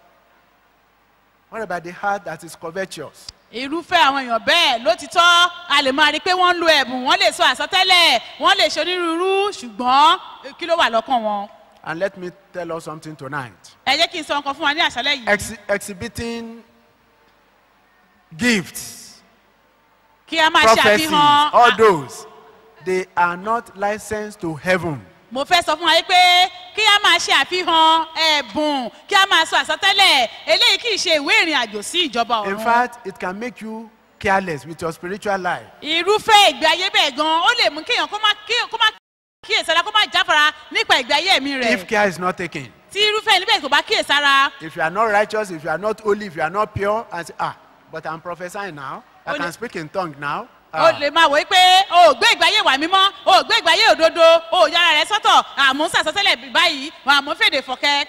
what about the heart that is covetous? irúfẹ́ àwọn èèyàn bẹ́ẹ̀ ló ti tọ́ a lè máa rí i pé wọ́n ń lo ẹ̀bùn wọ́n lè sọ àsọtẹ́lẹ̀ wọ́n lè ṣe onírúurú ṣùgbọ́n kí ló wà lọ́kàn wọn. And let me tell us something tonight. ẹ jẹ́ kí n sọ nǹkan fún wa ní àṣálẹ́ yìí Ex- exhibiting gifts, kí a máa prophecies, ṣàfihàn all those, they are not licensed to heaven. mo fẹ́ sọ fún wa pé kí a máa ṣe àfihàn ẹ̀bùn kí a máa sọ àsọtẹ́lẹ̀ eléyìí kì í ṣe ìwé ìrìn àjò sí ìjọba In ọ̀run. fact, it can make you careless with your spiritual life. irúfẹ́ ìgbé ayé bẹ́ẹ̀ gan ó lè mú kéèyàn kó má kó má kíyèsára kó má jáfara nípa ìgbé ayé If rẹ̀. Care is not taken. tí irúfẹ́ bẹ́ẹ̀ kò bá kíyèsára If you are not righteous, if you are not holy, if you are not pure, and say, ah, but I'm prophesying now. I can speak in tongue now. o Ah, lè máa wò ó pé o ò gbé ìgbáyé ìwà mímọ́. O ò gbé ìgbáyé òdodo. O ò yára rẹ sọ́tọ̀. Àmú sàsọtẹ́lẹ̀ báyìí. Àmú fèdè fọ̀kẹ́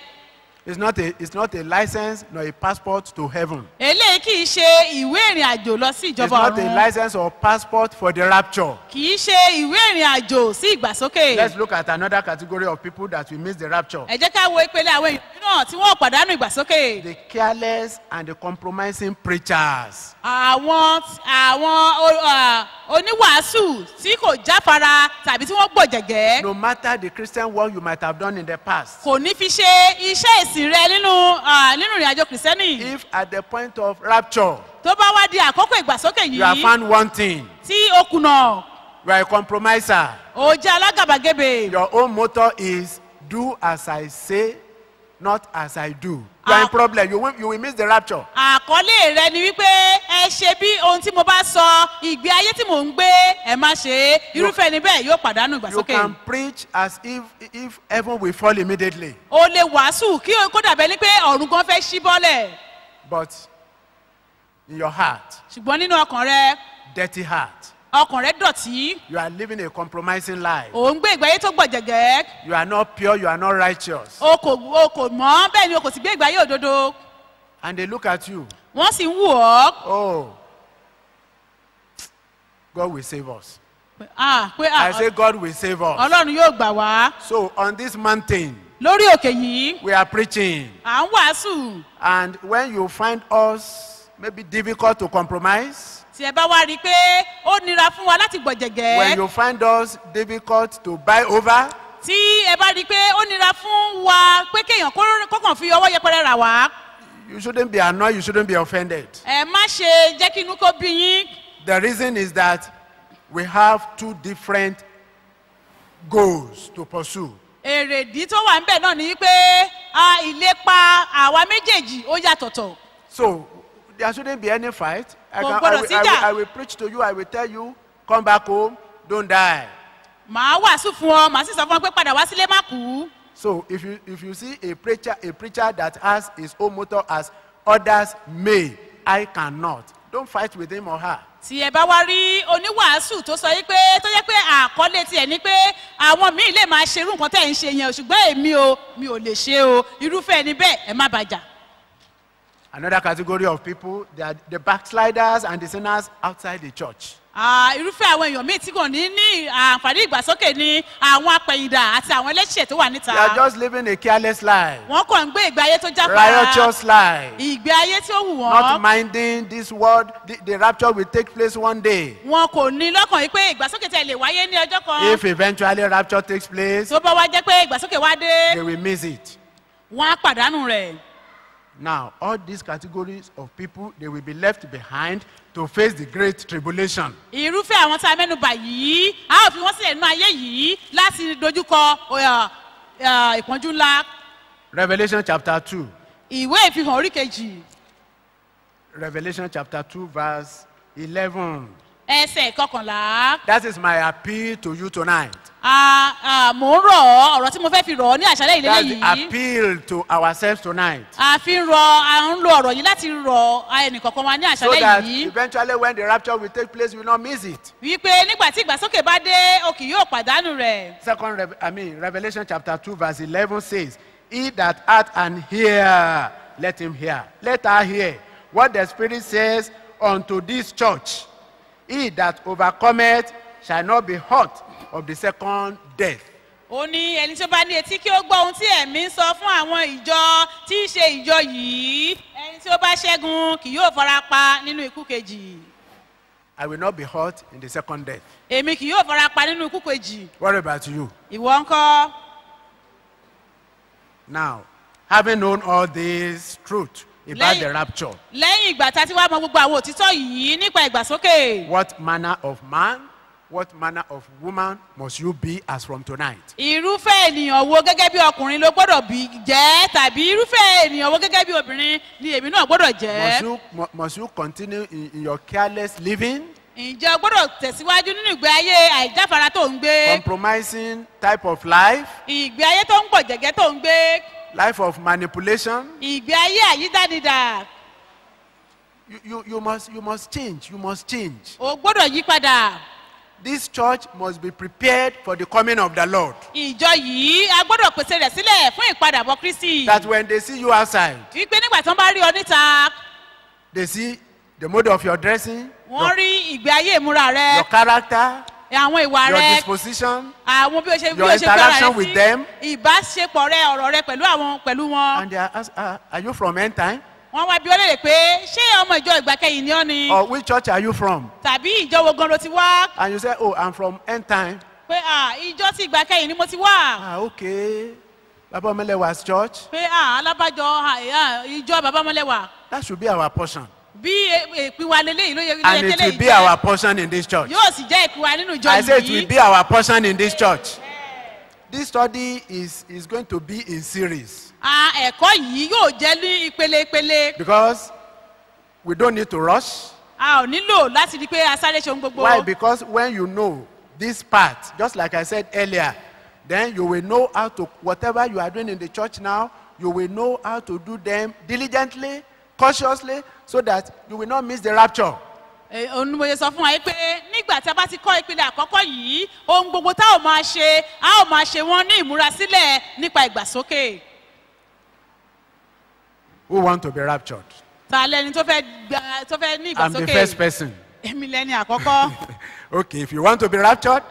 it's not a it's not a license nor a passport to heaven. eléyìí kì í ṣe ìwé ìrìn àjò lọ sí It's ìjọba not a ọ̀run license or passport for the rapture. kì í ṣe ìwé ìrìn àjò sí ìgbàsókè Let's look at another category of people that will miss the rapture. ẹ jẹ́ ká wo ìpele àwọn èèyàn náà tí wọ́n pàdánù ìgbàsókè The careless and the compromising preachers. àwọn àwọn à, oníwàásù tí kò jáfara tàbí tí wọ́n gbọ̀jẹ̀gẹ́ No matter the Christian work you might have done in the past, kò ní fi ṣe iṣẹ́ ìsìn rẹ nínú nínú ìrìn àjò kìrìsìtẹ́nì. If at the point of rapture tó bá wá di àkókò ìgbàsókè you are yìí found wanting, tí ó kùnà you are a compromiser, ó jẹ́ alágàbàgebè. Your own motto is do as I say, not as I do. You are in Ah. problem. You will, you will miss the rapture. àkọlé rẹ ni wípé ẹ ṣe bí ohun tí mo bá sọ ìgbé ayé tí mò ń gbé ẹ má ṣe é irúfẹ́ ni bẹ́ẹ̀ yóò pàdánù You ìgbàsókè can preach as if if heaven will fall immediately, o lè wàásù kí o- kó dàbẹ́ ni pé ọ̀run kan fẹ́ ṣí bọ́lẹ̀ but in your heart, ṣùgbọ́n nínú ọkàn rẹ dirty heart, ọkàn rẹ dọ̀tí you are living a compromising life. ò ń gbé ìgbé ayé tó gbọ̀jẹ̀gẹ́ You are not pure. You are not righteous. o kò o kò mọ́ bẹ́ẹ̀ ni o kò sì gbé ìgbé ayé òdodo And they look at you. wọ́n sì ń wù ọ́ Oh, God will save us. ah pé ah I say God will save us. ọlọ́run yóò gbà wá So on this mountain, lórí òkè yìí we are preaching. à ń wàásù And when you find us maybe difficult to compromise, tí ẹ bá wá rí i pé ó nira fún wa láti gbọ̀jẹ̀gẹ́. when you find us difficult to buy over, tí ẹ bá rí i pé ó nira fún wa pé kéèyàn kọ́kàn fi ọwọ́ yẹpẹrẹ rà wá you shouldn't be annoyed, you shouldn't be offended. ẹ má ṣe jẹ́ kí inú kó bí yín The reason is that we have two different goals to pursue. èrèdí tó wà ńbẹ̀ náà ni pé ìlépa àwa méjèèjì ó yàtọ̀tọ̀ So there shouldn't be any fight. Kò gbọdọ̀ síjà. I will preach to you, I will tell you, come back home, don't die. màá wàásù fún ọ màá sì sọ fún ọ pé padà wá sílé má kú So if you if you see a preacher a preacher that has his own motto as others may, I cannot. Don't fight with him or her. tí ẹ bá wá rí oníwàásù tó sọ yìí pé tó jẹ́ pé àkọlé tiẹ̀ ni pé àwọn míì lè máa ṣerú nǹkan tẹ̀ ń ṣe yẹn ṣùgbọ́n èmi o mi ò lè ṣe o irúfẹ́ ẹni bẹ́ẹ̀ ẹ má bàjá. Another category of people, they are the backsliders and the sinners outside the church. Ah, irúfẹ́ àwọn èèyàn míì tí kò ní ní àǹfààní ìgbàsókè ni àwọn apẹ̀yìndà àti àwọn ẹlẹ́ṣẹ̀ tó wà níta. They are just living a careless life, wọ́n kàn ń gbé ìgbé ayé tó jáfara riotous life, ìgbé ayé tí ó wù not wọ́n. minding this world. The, the rapture will take place one day. wọn kò ní lọ́kàn yìí pé ìgbàsókè tẹ̀ lè wáyé ní ọjọ́ kan. If eventually rapture takes place, tó bá wá jẹ́ pé ìgbàsókè wá dé they will miss it. wọ́n á pàdánù rẹ̀. Now, all these categories of people, they will be left behind to face the great tribulation. irúfẹ́ àwọn tá a mẹ́nu bà yìí a ó fi wọ́n sílẹ̀ nínú ayé yìí láti dojúkọ ọ̀yà, ọ̀yà, ìpọ́njú ńlá. Revelation chapter 2. ìwé ìfihàn orí kejì Revelation chapter 2, verse 11. Ẹsẹ̀ kọkànlá. That is my appeal to you tonight. Mò ń rọ̀ ọ́ ọ̀rọ̀ tí mo fẹ́ fi rọ̀ ọ́ ní àṣálẹ́ ìlélẹ́ That's the yìí. appeal to ourselves tonight. a fi ń rọ à ń lo ọ̀rọ̀ yìí láti rọ ẹnìkọ̀ọ̀kan wa ní So àṣálẹ́ that yìí. eventually, when the rapture will take place, we will not miss it. wípé nígbà tí ìgbàsókè bá dé o kì yóò pàdánù rẹ̀. Second, I mean, Revelation chapter 2, verse 11 says, He that hath an hear, let him hear. Let her hear what the Spirit says unto this church. He that overcometh shall not be hurt of the second death. ó ní ẹni tí ó bá ní etí kí ó gbọ́ ohun tí ẹ̀mí ń sọ fún àwọn ìjọ tí í ṣe ìjọ yìí ẹni tí ó bá ṣẹ́gun kì yóò fara pa nínú ikú kejì I will not be hurt in the second death. èmi kì yóò fara pa nínú ikú kejì What about you? ìwọ ń kọ́ Now, having known all this truth about the rapture, lẹ́yìn ìgbà tá a ti wá mọ gbogbo àwọn òtítọ́ yìí nípa ìgbàsókè. What manner of man, what manner of woman must you be as from tonight? irúfẹ́ ènìyàn wo gẹ́gẹ́ bí ọkùnrin ló gbọ́dọ̀ bí jẹ́ tàbí irúfẹ́ ènìyàn wo gẹ́gẹ́ bí obìnrin ni èmi náà gbọ́dọ̀ Must jẹ́ you, mu- must you continue in, in your careless living, ǹjẹ́ o gbọ́dọ̀ tẹ̀síwájú nínú ìgbé ayé àìjáfara tó ń gbé? Compromising type of life? ìgbé ayé tó ń pọ̀ jẹ̀gẹ́ tó ń gbé life of manipulation. ìgbé ayé àyídánidà You, you, you, must, you must change. You must change. ò gbọ́dọ̀ yí padà This church must be prepared for the coming of the Lord. ìjọ yìí a gbọ́dọ̀ pèsè rẹ̀ sílẹ̀ fún ìpadàbọ̀ kristi That when they see you outside, wípé nígbà tí wọ́n bá rí ọ níta they see the mode of your dressing, wọ́n rí ìgbé ayé ìmúra rẹ your character, àwọn ìwà your rẹ disposition, àwọn bí o ṣe bí your o ṣe gbára rẹ sí ìbáṣepọ̀ rẹ ọ̀rọ̀ rẹ pẹ̀lú àwọn pẹ̀lú wọn and they are asked, uh, Are you from end time? wọ́n wá bí ó pé ṣé ọmọ ìjọ ìgbà kẹyìn ni ọ́ ni Or which church are you from? tàbí ìjọ wo gan ló ti wá And you say, Oh, I'm from end time. pé à ìjọ tí ìgbà kẹyìn ni mo ti wá Ah, okay. Baba Omelewa's church. pé alábàjọ ìjọ bàbá ọmọlẹ́wà That should be our portion. Bí e- èpin wa lélẹ́yìí ló yẹ ló yẹ And it will yìí be jẹ́ our portion in this church. yóò sì jẹ́ ìpín wa nínú ìjọ I say it will yìí be our portion in this church. This study is, is going to be in series À, ẹ̀kọ́ yìí yóò jẹ́ ní ìpele ìpele because we don't need to rush. a ò nílò láti di pé a sáré ṣe ohun gbogbo Why? Because when you know this part, just like I said earlier, then you will know how to, whatever you are doing in the church now, you will know how to do them diligently, cautiously, so that you will not miss the rapture. Yẹ sọ fún wa pé nígbà tí a bá ti kọ́ ìpele àkọ́kọ́ yìí ohun gbogbo tá ò máa ṣe a ò máa ṣe wọ́n ní ìmúrasílẹ̀ nípa ìgbàsókè Who want to be raptured? ta lẹni tó fẹ́ gba tó fẹ́ ní I'm the first ìgbàsókè person. èmi lẹni àkọ́kọ́ Okay, if you want to be raptured,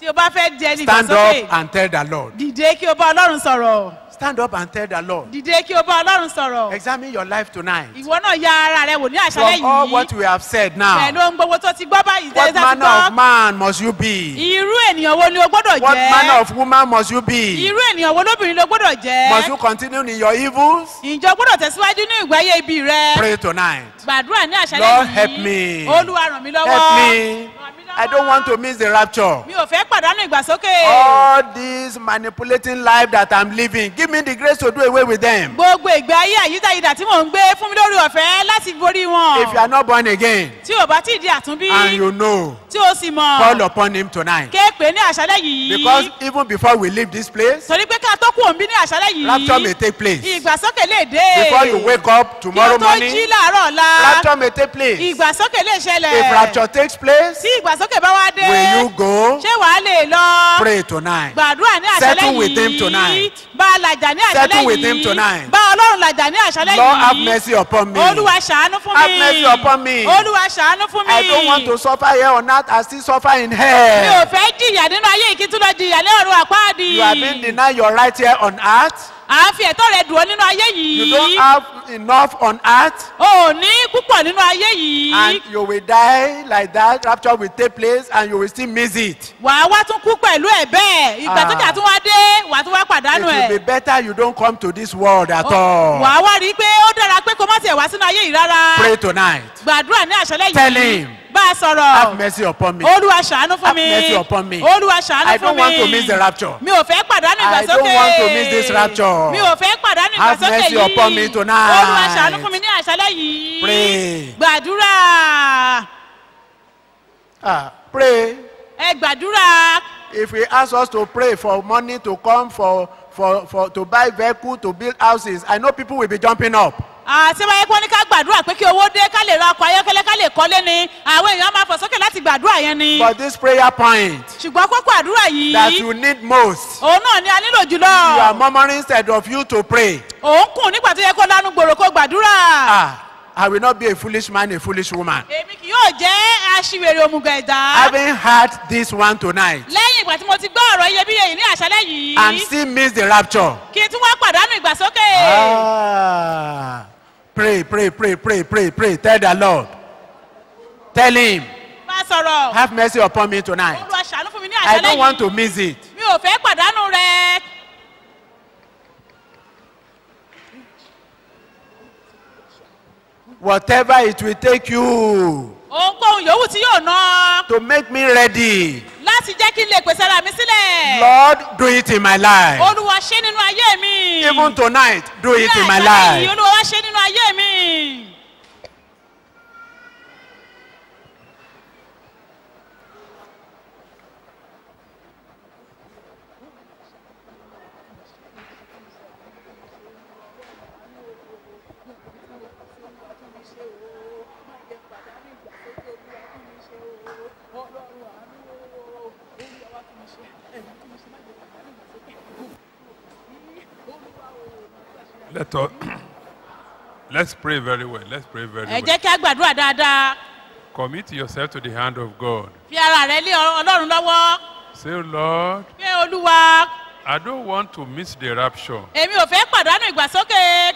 tí o bá fẹ́ ẹni stand ìgbàsókè up and tell the Lord. dìde kí o bá ọlọ́run sọ̀rọ̀ Stand up and tell the Lord. dìde kí o bá ọlọ́run sọ̀rọ̀ Examine your life tonight. ìwọ náà ya ara rẹ wò ní àṣálẹ́ From all yìí what we have said now, pẹ̀lú ohun gbogbo tó ti gbọ́ báyìí what manner of man must you be? irú ènìyàn wo ni o gbọ́dọ̀ What manner jẹ́ of woman must you be? irú ènìyàn wo lóbìnrin ló gbọ́dọ̀ Must you jẹ́ continue in your evils? ìjọ gbọ́dọ̀ tẹ̀síwájú ní ìgbé ayé ibi rẹ Pray tonight. gbàdúrà ní àṣálẹ́ Lord, yìí help me. olúwa ràn mí lọ́wọ́ Help me. Ràn mí I don't want to miss the rapture. mi ò fẹ́ pàdánù ìgbàsókè All this manipulating life that I'm living, give me the grace to do away with them. gbogbo ìgbé ayé àyídáyidà tí mò ń gbé fún mi lórí ọ̀fẹ́ láti borí wọn If you are not born again tí ò bá tí ì di àtúnbí and you know, tí ó sì mọ̀ call upon him tonight. kéèpé ní àṣálẹ́ yìí Because even before we leave this place, torí pé ká tó kú òǹbí ní àṣálẹ́ rapture may yìí take place. ìgbàsókè lè dé Before you wake up kí o tomorrow tó jí morning, láàárọ̀ ọ̀la rapture may take place. ìgbàsókè lè ṣẹlẹ̀ If rapture takes place, tí ìgbàsókè bá wá dé will you go? ṣé wàá lè lọ Pray tonight. gbàdúrà ní àṣálẹ́ Settle with him yìí tonight. bá a làjà ní Settle àṣálẹ́ with him yìí tonight. bá ọlọ́run làjà ní àṣálẹ́ Lord, have yìí mercy upon me. olúwa ṣàánú fún Have mi mercy upon me. olúwa ṣàánú fún mi I don't want to suffer here on earth, I still suffer in mi ò hell. fẹ́ jìyà nínú ayé yìí kí tún lọ jìyà ní ọ̀run àpáàdì You have been denied your right here on earth. À ń fi ẹ̀tọ́ rẹ dùn ọ́ nínú ayé You yìí don't have enough on earth. o ní púpọ̀ nínú ayé yìí And you will die like that. Rapture will take place and you will still miss it. wàá wá tún kú pẹ̀lú ẹ̀ bẹ́ẹ̀ ìgbà Ah. tó jà tún wá dé wàá tún wá It pàdánù will be ẹ̀ better you don't come to this world at all. wàá wá rí i pé ó dára pé kó má tiẹ̀ wá sínú ayé yìí rárá Pray tonight. gbàdúrà ní àṣálẹ́ Tell yìí him. Bá a Have sọ̀rọ̀ mercy upon me. olúwa ṣàánú fún Have mi mercy upon me. olúwa ṣàánú I fún don't mi want to miss the rapture. mi ò fẹ́ pàdánù I ìgbàsókè don't want to miss this rapture. mi ò fẹ́ pàdánù Have ìgbàsókè mercy yìí upon me tonight. olúwa ṣàánú fún mi ní àṣálẹ́ yìí Pray. gbàdúrà Ah, pray. ẹ gbàdúrà If he asks us to pray for money to come for, for, for to buy vehicle to build houses, I know people will be jumping up. Àti wáyé kó ní ká gbàdúrà pé kí owó dé ká lè ra ọkọ̀ ayọ́kẹ́lẹ́ ká lè kọ́lé ni. Àwọn èèyàn máa fọ̀ sókè láti gbàdúrà yẹn ni. But this prayer point ṣùgbọ́n kókó àdúrà yìí that you need most, òun náà ni a nílò you jùlọ are murmuring instead of you to pray. òun kùn nígbà tó yẹ kó lánú gbòòrò kó gbàdúrà. Ah, I will not be a foolish man, a foolish woman. èmi kì yóò jẹ́ aṣiwèrè òmùgọ̀ ẹ̀dá. Having heard this one tonight lẹ́yìn ìgbà tí mo ti gbọ́ ọ̀rọ̀ iyebíye yìí ní àṣálẹ́ yìí and still miss the rapture. kí n tún wá pàdánù ìgbàsókè. Ah, pray, pray, pray, pray, pray, pray. Tell the Lord. Tell him, bá sọ̀rọ̀ have mercy upon me tonight. olúwa ṣàánú fún mi ní I don't want to miss it. mi ò fẹ́ pàdánù rẹ̀ Whatever it will take you ohunkóhun yòówù tí yóò ná to make me ready, láti jẹ́ kí n lè pèsè ara mi sílẹ̀. Lord, do it in my life. olúwa ṣe nínú ayé mi. Even tonight, do it in my life. olúwa ṣe nínú ayé mi. Let us let's pray very well. Let's pray very ẹ well. jẹ́ kí a gbàdúrà dáadáa Commit yourself to the hand of God. fi ara rẹ lé ọlọ́run lọ́wọ́ Say, Lord, pé olúwa I don't want to miss the rapture. èmi ò fẹ́ pàdánù ìgbàsókè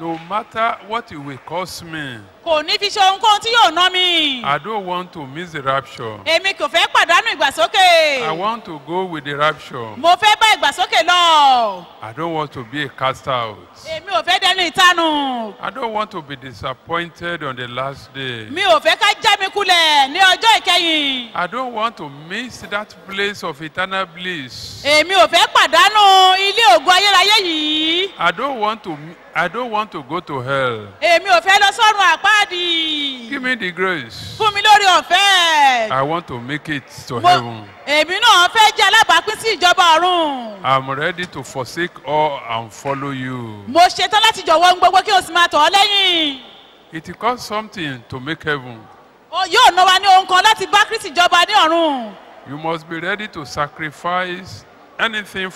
No matter what it will cost me, kò ní fi ṣe ohunkóhun tí yóò ná mi I don't want to miss the rapture. èmi kò fẹ́ pàdánù ìgbàsókè I want to go with the rapture. mo fẹ́ bá ìgbàsókè lọ I don't want to be a cast out. èmi ò fẹ́ dẹnu ìtanù I don't want to be disappointed on the last day. mi ò fẹ́ ká já mi kulẹ̀ ní ọjọ́ ìkẹyìn I don't want to miss that place of eternal bliss. èmi ò fẹ́ pàdánù ilé ògùn ayérayé yìí I don't want to I don't want to go to hell. èmi ò fẹ́ lọ sọ́run àpáàdì Give me the grace. fún mi lórí ọ̀fẹ́ I want to make it to Mo- heaven. èmi náà fẹ́ jẹ́ alábàápín sí ìjọba ọ̀run I'm ready to forsake all and follow you. mo ṣetán láti jọ̀wọ́ ohun gbogbo kí o sì máa tọ̀ ọ́ lẹ́yìn It costs something to make heaven. O- yóò ná wa ní ohun kan láti bá kristi jọba ní ọ̀run You must be ready to sacrifice anything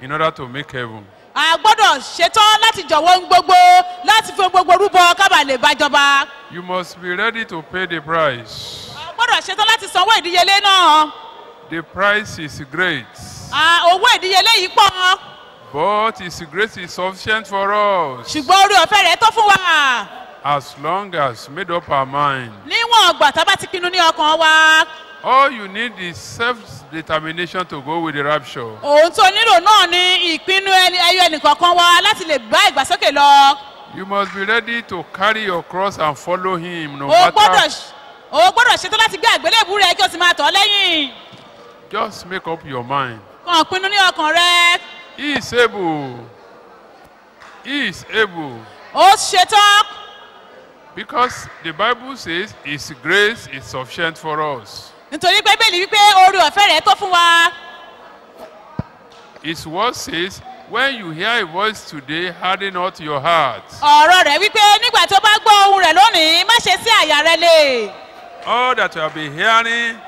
in order to make heaven. A gbọ́dọ̀ ṣetán láti jọ̀wọ́ ohun gbogbo láti fi gbogbo rúbọ kábàá lè bá jọba. You must be ready to pay the price. a gbọ́dọ̀ ṣetán láti sanwó ìdíyelé náà. The price is great, owó ìdíyelé yìí pọ̀. But His grace is sufficient for us. Ṣùgbọ́n orí ọ̀fẹ́ rẹ̀ tó fún wa. As long as made up our mind. níwọ̀n ọgbà tá a bá ti pinnu ní ọkàn wa All you need is self-determination to go with the rapture. ohun tó nílò náà ni ìpinnu ẹyọ ẹnìkọ̀ọ̀kan wa láti lè bá ìgbàsókè lọ You must be ready to carry your cross and follow Him, no o gbọ́dọ̀ matter. o gbọ́dọ̀ ṣetán láti gbé àgbélébù rẹ kí o sì máa tọ̀ lẹ́yìn Just make up your mind. kàn pinnu ní ọkàn rẹ He is able. He is able. ó ṣetán Because the Bible says His grace is sufficient for us. Nítorí pé bẹ́ẹ̀ ni wípé orí ọ̀fẹ́ rẹ̀ tó fún wa His word says, when you hear a voice today, harden not your heart. ọ̀rọ̀ rẹ̀ wípé nígbà tó bá gbọ́ ohun rẹ̀ lónìí má ṣe sí àyà rẹ lè All that you have been hearing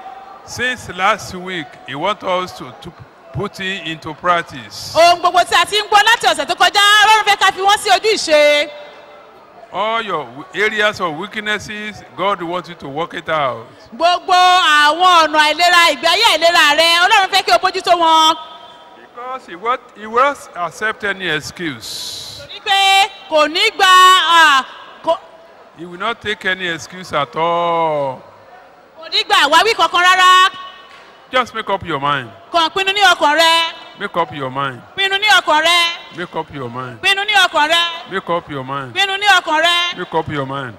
since last week, He wants us to, to put it into practice. ohun gbogbo tí a ti ń gbọ́ láti ọ̀sẹ̀ tó kọjá ọlọ́run fẹ́ ká fi wọ́n sí ojú ìṣe All your areas of weaknesses, God wants you to work it out. Gbogbo àwọn ọ̀nà àìlera ìgbé ayé àìlera rẹ ọlọ́run fẹ́ kí o bójútó wọn Because He won't, he won't accept any excuse. torí pé kò ní gba ah, He will not take any excuse at all. kò ní gba àwáwí kankan rárá Just make up your mind. kàn pinnu ní ọkàn rẹ Make up your mind. pinnu ní ọkàn rẹ Make up your mind. pinnu ní ọkàn rẹ Make up your mind. pinnu ní ọkàn rẹ Make up your mind.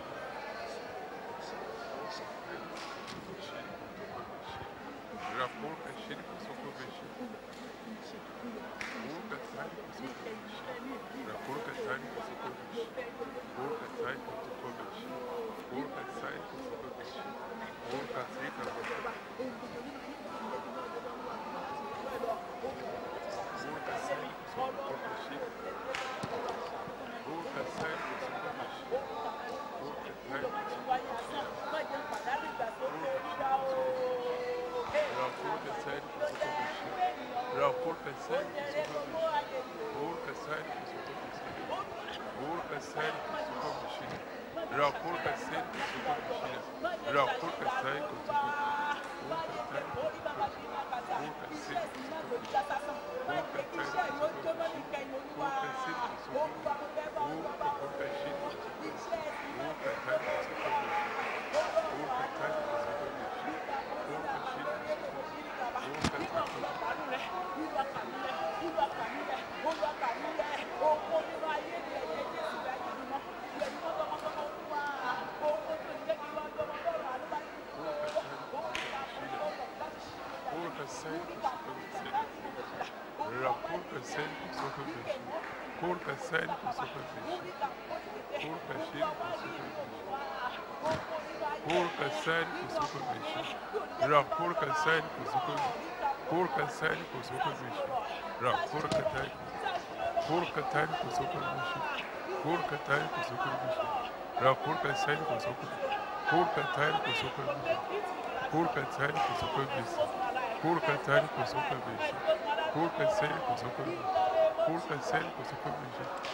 Rafur Cancélicos, Por Cancélicos, o que existe? Rafur Cancélicos, Por Cancélicos, por que existe? Por Cancélicos, o que existe? Rafur por o que existe? Por Cancélicos, o que? Por Cancélicos, o que? Por Cancélicos, o que? Por Cancélicos, o que? Por Cancélicos, o que? Por Cancélicos, o que existe?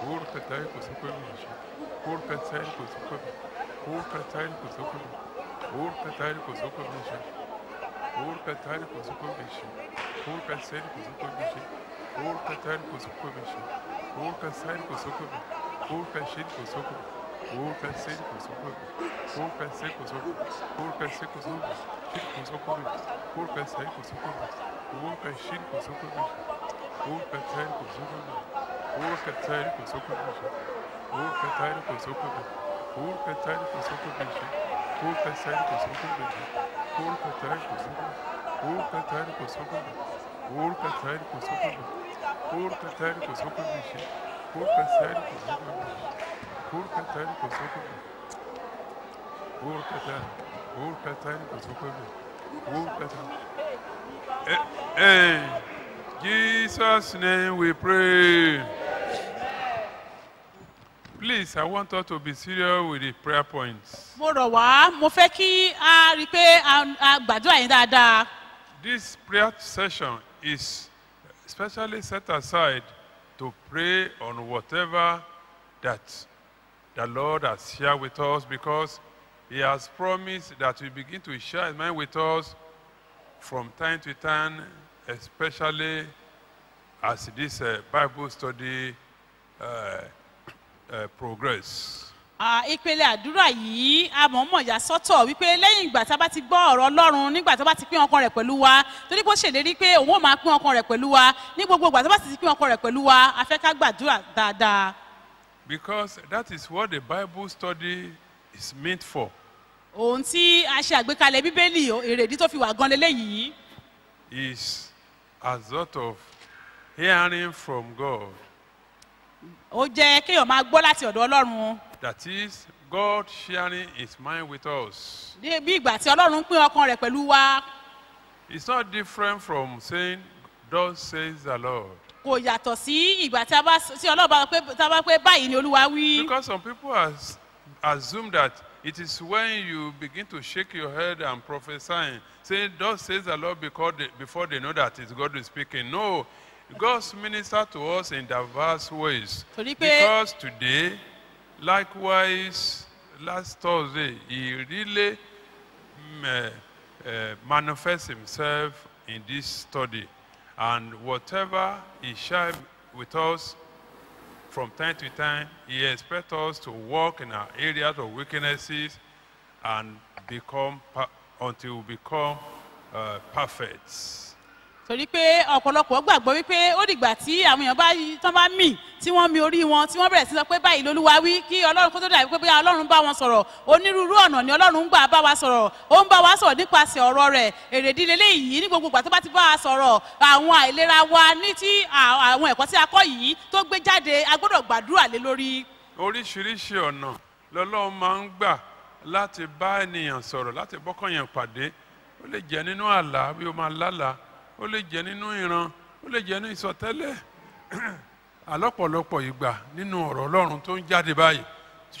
Kurka Por Sukumishi. Kurka Taiko Sukumishi. Kurka Taiko Sukumishi. Urca Tarico Zuko Bichi. Urca Tarico Zuko Bichi. Urca Sérico Zuko Bichi. Urca Tarico Zuko Bichi. Urca Sérico Zuko Bichi. Urca Sérico Zuko Bichi. Urca Sérico Zuko Bichi. Urca Seco Zuko. Urca Seco Zuko. Chico Zuko Bichi. Urca Sérico Zuko Bichi. Urca Chico Zuko Bichi. Urca Tarico Zuko Cool Catar com Superman. Cool Catar com Superman. Cool Catar com Superman. Cool Catar com Superman. Cool Catar com Superman. Cool Catar com Superman. Cool Catar com Superman. Cool Catar. Cool Catar com Superman. Cool Catar. Hey, Jesus' name we pray. Please, I want us to be serious with the prayer points. mo rọ̀ wá mo fẹ́ kí a rí i pé a- a gbàdúrà yín dáadáa. This prayer session is specially set aside to pray on whatever that the Lord has shared with us because He has promised that we begin to share His mind with us from time to time, especially as this uh, Bible study uh, uh, progress. Ìpele àdúrà yìí a mọ̀ọ́mọ̀ yà sọ́tọ̀ wípé lẹ́yìn ìgbà tá a bá ti gbọ́ ọ̀rọ̀ ọlọ́run nígbà tó bá ti pín ọkàn rẹ̀ pẹ̀lú wa torí pé ó ṣèlérí pé òun ò máa pín ọkàn rẹ̀ pẹ̀lú wa ní gbogbo ìgbà tó bá sì ti pín ọkàn rẹ̀ pẹ̀lú wa a fẹ́ ká gbàdúrà dáadáa. Because that is what the Bible study is meant for. ohun tí a ṣe àgbékalẹ̀ bíbélì èrèdí tó fi wà gan leléyìí is a sort of hearing from God. Ó jẹ́ kéèyàn máa gbọ́ láti ọ̀dọ̀ ọlọ́run That is God sharing his mind with us. Ní- bí ìgbà tí ọlọ́run pín ọkàn rẹ̀ pẹ̀lú wa It's not different from saying, Thus says the Lord. kò yàtọ̀ sí ìgbà tí ọlọ́run bá pé tá a bá pé báyìí ni olúwa wí. Because some people has, assume that it is when you begin to shake your head and prophesy, saying, Thus says the Lord, because they, before they know that it's God who is speaking. No, God's minister to us in diverse ways. Because today, likewise, last Thursday, He really mm, uh, uh, manifests Himself in this study. And whatever He shared with us from time to time, He expects us to walk in our areas of weaknesses and become until we become uh, perfect. Torí pé ọ̀pọ̀lọpọ̀ gbàgbọ́ wípé ó dìgbà tí àwọn èèyàn bá tán bá mì tí wọ́n mi orí wọn tí wọ́n bẹ̀rẹ̀ sí sọ pé báyìí lolúwa wí kí ọlọ́run kó tó dàbí pé bóyá ọlọ́run bá wọn sọ̀rọ̀. Onírúurú ọ̀nà ni ọlọ́run ń gbà bá wa sọ̀rọ̀. Ó ń bá wa sọ̀rọ̀ nípasẹ̀ ọ̀rọ̀ rẹ̀. Èrèdí leléyìí ní gbogbo ìgbà tó bá ti bá wa sọ̀rọ̀. Àwọn àìlera wa ní tí àwọn ẹ̀kọ́ tí a kọ́ yìí tó gbé jáde a gbọ́dọ̀ gbàdúrà lé lórí. Oríṣiríṣi ọ̀nà ó lè jẹ́ nínú ìran ó lè jẹ́ nínú ìsọtẹ́lẹ̀. Àlọ́pọ̀lọpọ̀ ìgbà nínú ọ̀rọ̀ ọlọ́run tó ń jáde báyìí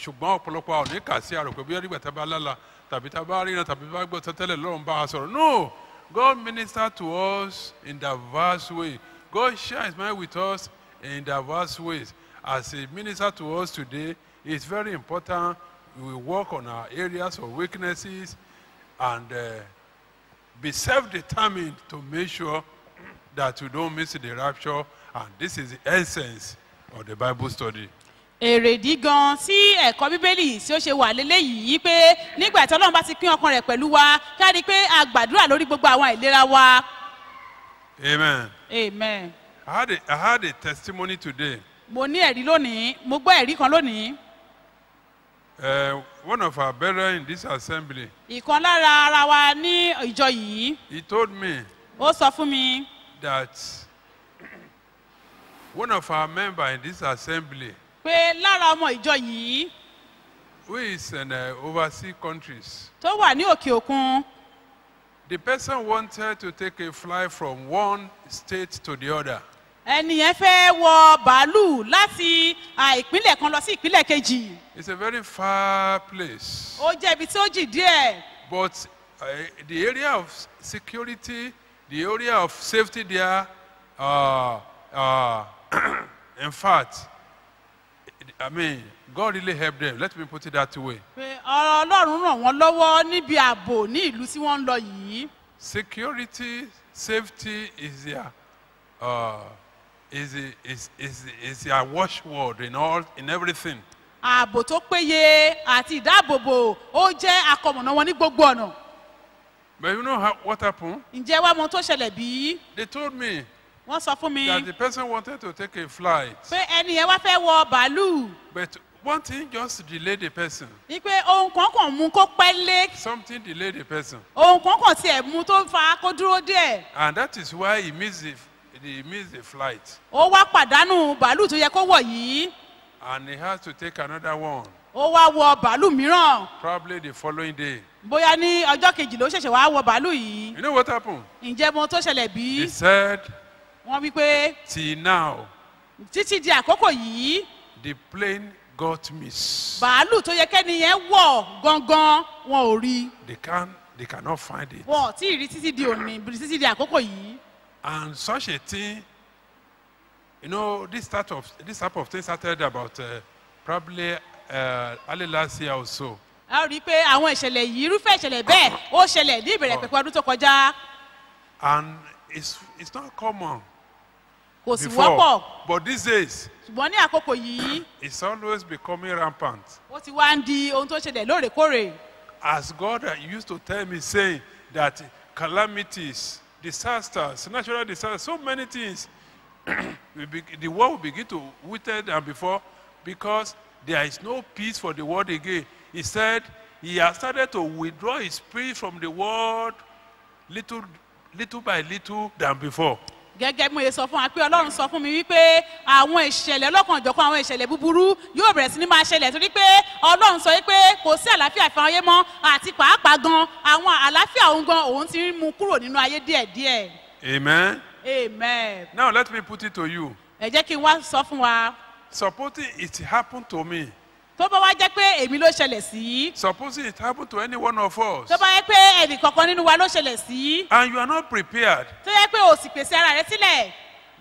ṣùgbọ́n ọ̀pọ̀lọpọ̀ àwọn oníkà sí àròpé bí ọdún ìgbà tá a tàbí tá a ríran tàbí bá gbọ́ sọtẹ́lẹ̀ lọ́run bá wa sọ̀rọ̀. No! God minister to us in diverse ways. God share his mind with us in diverse ways. As he minister to us today it's very important we work on our areas of weaknesses and uh, be self-determined to make sure that we don't miss the rapture and this is the essence of the bible study. Èrèdí gan tí ẹ̀kọ́ bíbélì tí ó ṣe wà léléyìí pé nígbà tí ọlọ́run bá ti pín ọkàn rẹ̀ pẹ̀lú wa ká rí i pé a gbàdúrà lórí gbogbo àwọn àìlera wa. Amen. Amen. i had a, I had a testimony today. Mo ní ẹ̀rí lónìí mo gbọ́ ẹ̀rí kan lónìí. Uh, one of our brethren in this assembly ìkan lára ara wa ní ìjọ yìí he told me ó sọ fún mi that one of our members in this assembly pé lára ọmọ ìjọ yìí who is in uh, overseas countries tó wà ní òkè òkun the person wanted to take a flight from one state to the other ẹni yẹn fẹ́ wọ bàálù láti ìpínlẹ̀ kan lọ sí ìpínlẹ̀ kejì it's a very far place ó jẹ́ ibi tí ó jì díẹ̀ But uh, the area of security, the area of safety there Uh, uh, in fact, I mean, God really helped them. Let me put it that way. pé ọ̀rọ̀ ọlọ́run ràn wọ́n lọ́wọ́ níbi ààbò ní ìlú tí wọ́n ń lọ yìí Security, safety is their, uh, is, is, is, is their watchword in all, in everything. ààbò tó péye àti ìdáàbòbò ó jẹ́ akọmọ̀nà wọn ní gbogbo ọ̀nà But you know how, what happened? ǹjẹ́ wá mọ tó ṣẹlẹ̀ bí They told me wọ́n sọ fún mi that the person wanted to take a flight, pé ẹni yẹn wá fẹ́ wọ bàálù but one thing just delayed the person. ní pé ohun kan kàn mú kó pẹ́ lé Something delayed the person. ohun kan kàn tiẹ̀ mú tó fa kó dúró díẹ̀ And that is why he missed the, he missed the flight. ó wá pàdánù bàálù tó yẹ kó wọ̀ yìí And he has to take another one, ó wá wọ bàálù mìíràn probably the following day. bóyá ní ọjọ́ kejì ló ṣẹ̀ṣẹ̀ wá wọ bàálù yìí You know what happened? ǹjẹ́ mo tó ṣẹlẹ̀ bí He said, wọ́n wí pé till now, títí di àkókò yìí the plane got missed. bàálù tó yẹ kẹ́ni yẹn wọ̀ gangan wọn ò rí They, can, they cannot find it. wọn ò tí ì rí títí di òní títí di àkókò yìí And such a thing, you know, this type of, this type of thing started about uh, probably uh, early last year or so. a rí i pé àwọn ìṣẹ̀lẹ̀ yìí irúfẹ́ ìṣẹ̀lẹ̀ bẹ́ẹ̀ ó ṣẹlẹ̀ ní ìbẹ̀rẹ̀ pẹ̀pẹ̀ ọdún tó kọjá And it's, it's not common kò sì wọ́pọ̀ But these days, ṣùgbọ́n ní àkókò yìí it's always becoming rampant. ó ti wá ń di ohun tó ṣẹlẹ̀ lóòrèkóòrè As God used to tell me, saying that calamities, disasters, natural disasters, so many things, the world will begin to wither than before because there is no peace for the world again. He said he has started to withdraw his spirit from the world little, little by little than before. Gẹ́gẹ́ bí mo ṣe sọ fún wa pé ọlọ́run sọ fún mi wípé àwọn ìṣẹ̀lẹ̀ ọlọ́kanòjọ̀kan àwọn ìṣẹ̀lẹ̀ búburú yóò bẹ̀rẹ̀ sí ní máa ṣẹlẹ̀ torí pé ọlọ́run sọ wípé kò sí àlàáfíà fún ayé mọ́ àti pàápàá gan àwọn àlàáfíà òun gan òun ti mú kúrò nínú ayé díẹ̀díẹ̀ Amen. amen Now let me put it to you. ẹ jẹ́ kí n wá sọ fún wa Supposing it happened to me, tó bá wá jẹ́ pé èmi ló ṣẹlẹ̀ sí supposing it happened to any one of us, tó bá yẹ pé ẹnì kankan nínú wa ló ṣẹlẹ̀ sí and you are not prepared, tó yẹ pé o sì pèsè ara rẹ sílẹ̀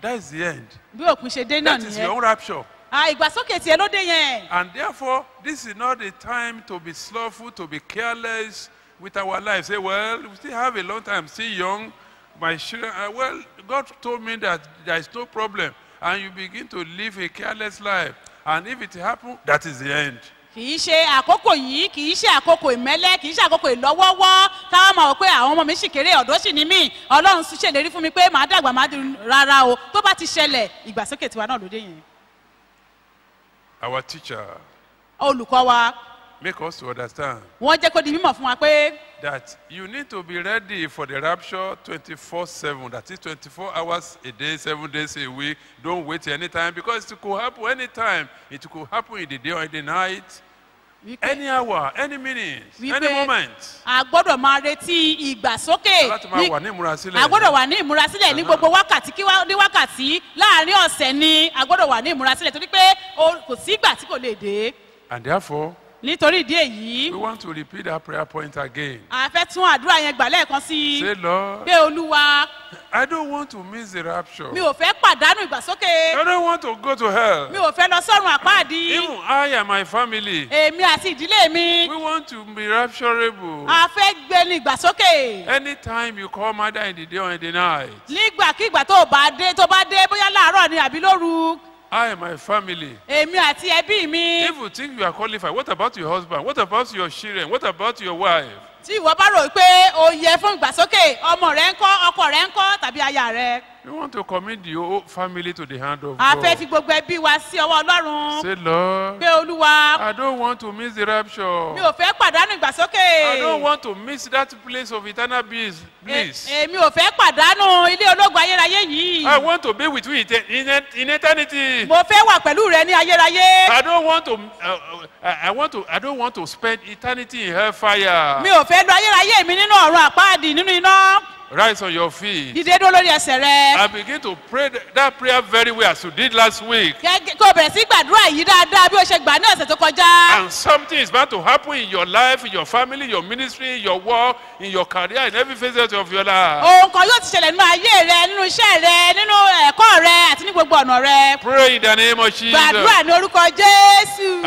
that's the end. bí òpin ṣe dé náà That is your nìyẹn own rapture. Ah, ìgbàsókè tiẹ̀ ló dé yẹn And therefore, this is not the time to be slothful, to be careless with our lives. Say, well, we still have a long time, still young. My children, uh, well, God told me that there is no problem. And you begin to live a careless life. And if it happens, that is the end. kì í ṣe àkókò yìí kì í ṣe àkókò ìmẹ́lẹ́ kì í ṣe àkókò ìlọ́wọ́wọ́. Táwọn máa wọ pé àwọn ọmọ mi sì kéré ọ̀dọ́ sì ní mí. Ọlọ́run sì ṣèlérí fún mi pé màá dàgbà màá di rárá o. Tó bá ti ṣẹlẹ̀ ìgbàsókè tiwa náà ló dé yẹn. Our teacher. Olùkọ́ wa. Make us to understand. Wọ́n jẹ́ kó di mímọ̀ fún wa pé that you need to be ready for the rapture 24-7. That is 24 hours a day, 7 days a week. Don't wait anytime because it could happen anytime. It could happen in the day or in the night. wípé Any hour, any minute, any moment. a gbọ́dọ̀ máa retí ìgbàsókè ní ìmúrasílẹ̀. a gbọ́dọ̀ wà ní ìmúrasílẹ̀ ní gbogbo wákàtí kí ní wákàtí láàárín ọ̀sẹ̀ ni a gbọ́dọ̀ wà ní ìmúrasílẹ̀ torí pé kò sí ìgbà tí kò lè dé And therefore, nítorí ìdí èyí we want to repeat that prayer point again. a fẹ́ tún àdúrà yẹn gbà lẹ́ẹ̀kan sí i Say, Lord, pé olúwa I don't want to miss the rapture. mi ò fẹ́ pàdánù ìgbàsókè I don't want to go to hell. mi ò fẹ́ lọ sọ́run àpáàdì Even I and my family, èmi àti ìdílé mi we want to be rapturable. a fẹ́ gbé ní ìgbàsókè Anytime you come, either in the day or in the night, nígbàkigbà tó o bá dé tó bá dé bóyá láàárọ̀ ni àbí lóru I and my family, èmi àti ẹbí mi if you think you are qualified, what about your husband? What about your children? What about your wife? tí ìwọ bá rò pé o yẹ fún ìgbàsókè ọmọ rẹ ń kọ́ ọkọ rẹ ń kọ́ tàbí aya rẹ We want to commit the whole family to the hand of a fẹ́ fi God. gbogbo ẹbí wa sí ọwọ́ ọlọ́run Say, Lord, pé olúwa I don't want to miss the rapture. mi ò fẹ́ pàdánù ìgbàsókè I don't want to miss that place of eternal bliss. Èmi ò fẹ́ pàdánù ilé ológun ayérayé yìí I want to be with you in, te- in, et- in eternity. mo fẹ́ wà pẹ̀lú rẹ ní ayérayé I don't want to. Uh, uh, I I want to. I don't want to spend eternity in hellfire. mi ò fẹ́ lọ ayérayé mi nínú ọ̀run àpáàdì nínú iná Rise on your feet dìde dúró lórí ẹsẹ̀ rẹ. and begin to pray th- that prayer very well as you did last week. O bẹ̀rẹ̀ sí gbàdúrà yìí dáadáa bí o ṣe gbà ní ọ̀sẹ̀ tó kọjá. And something is about to happen in your life, in your family, your ministry, in your work, in your career, in every facet of your life. ohun kan yóò ti ṣẹlẹ̀ nínú ayé rẹ nínú iṣẹ́ rẹ nínú ẹ̀kọ́ rẹ àti ní gbogbo ọ̀nà rẹ. Pray in the name of Jesus. gbàdúrà ní orúkọ jésù.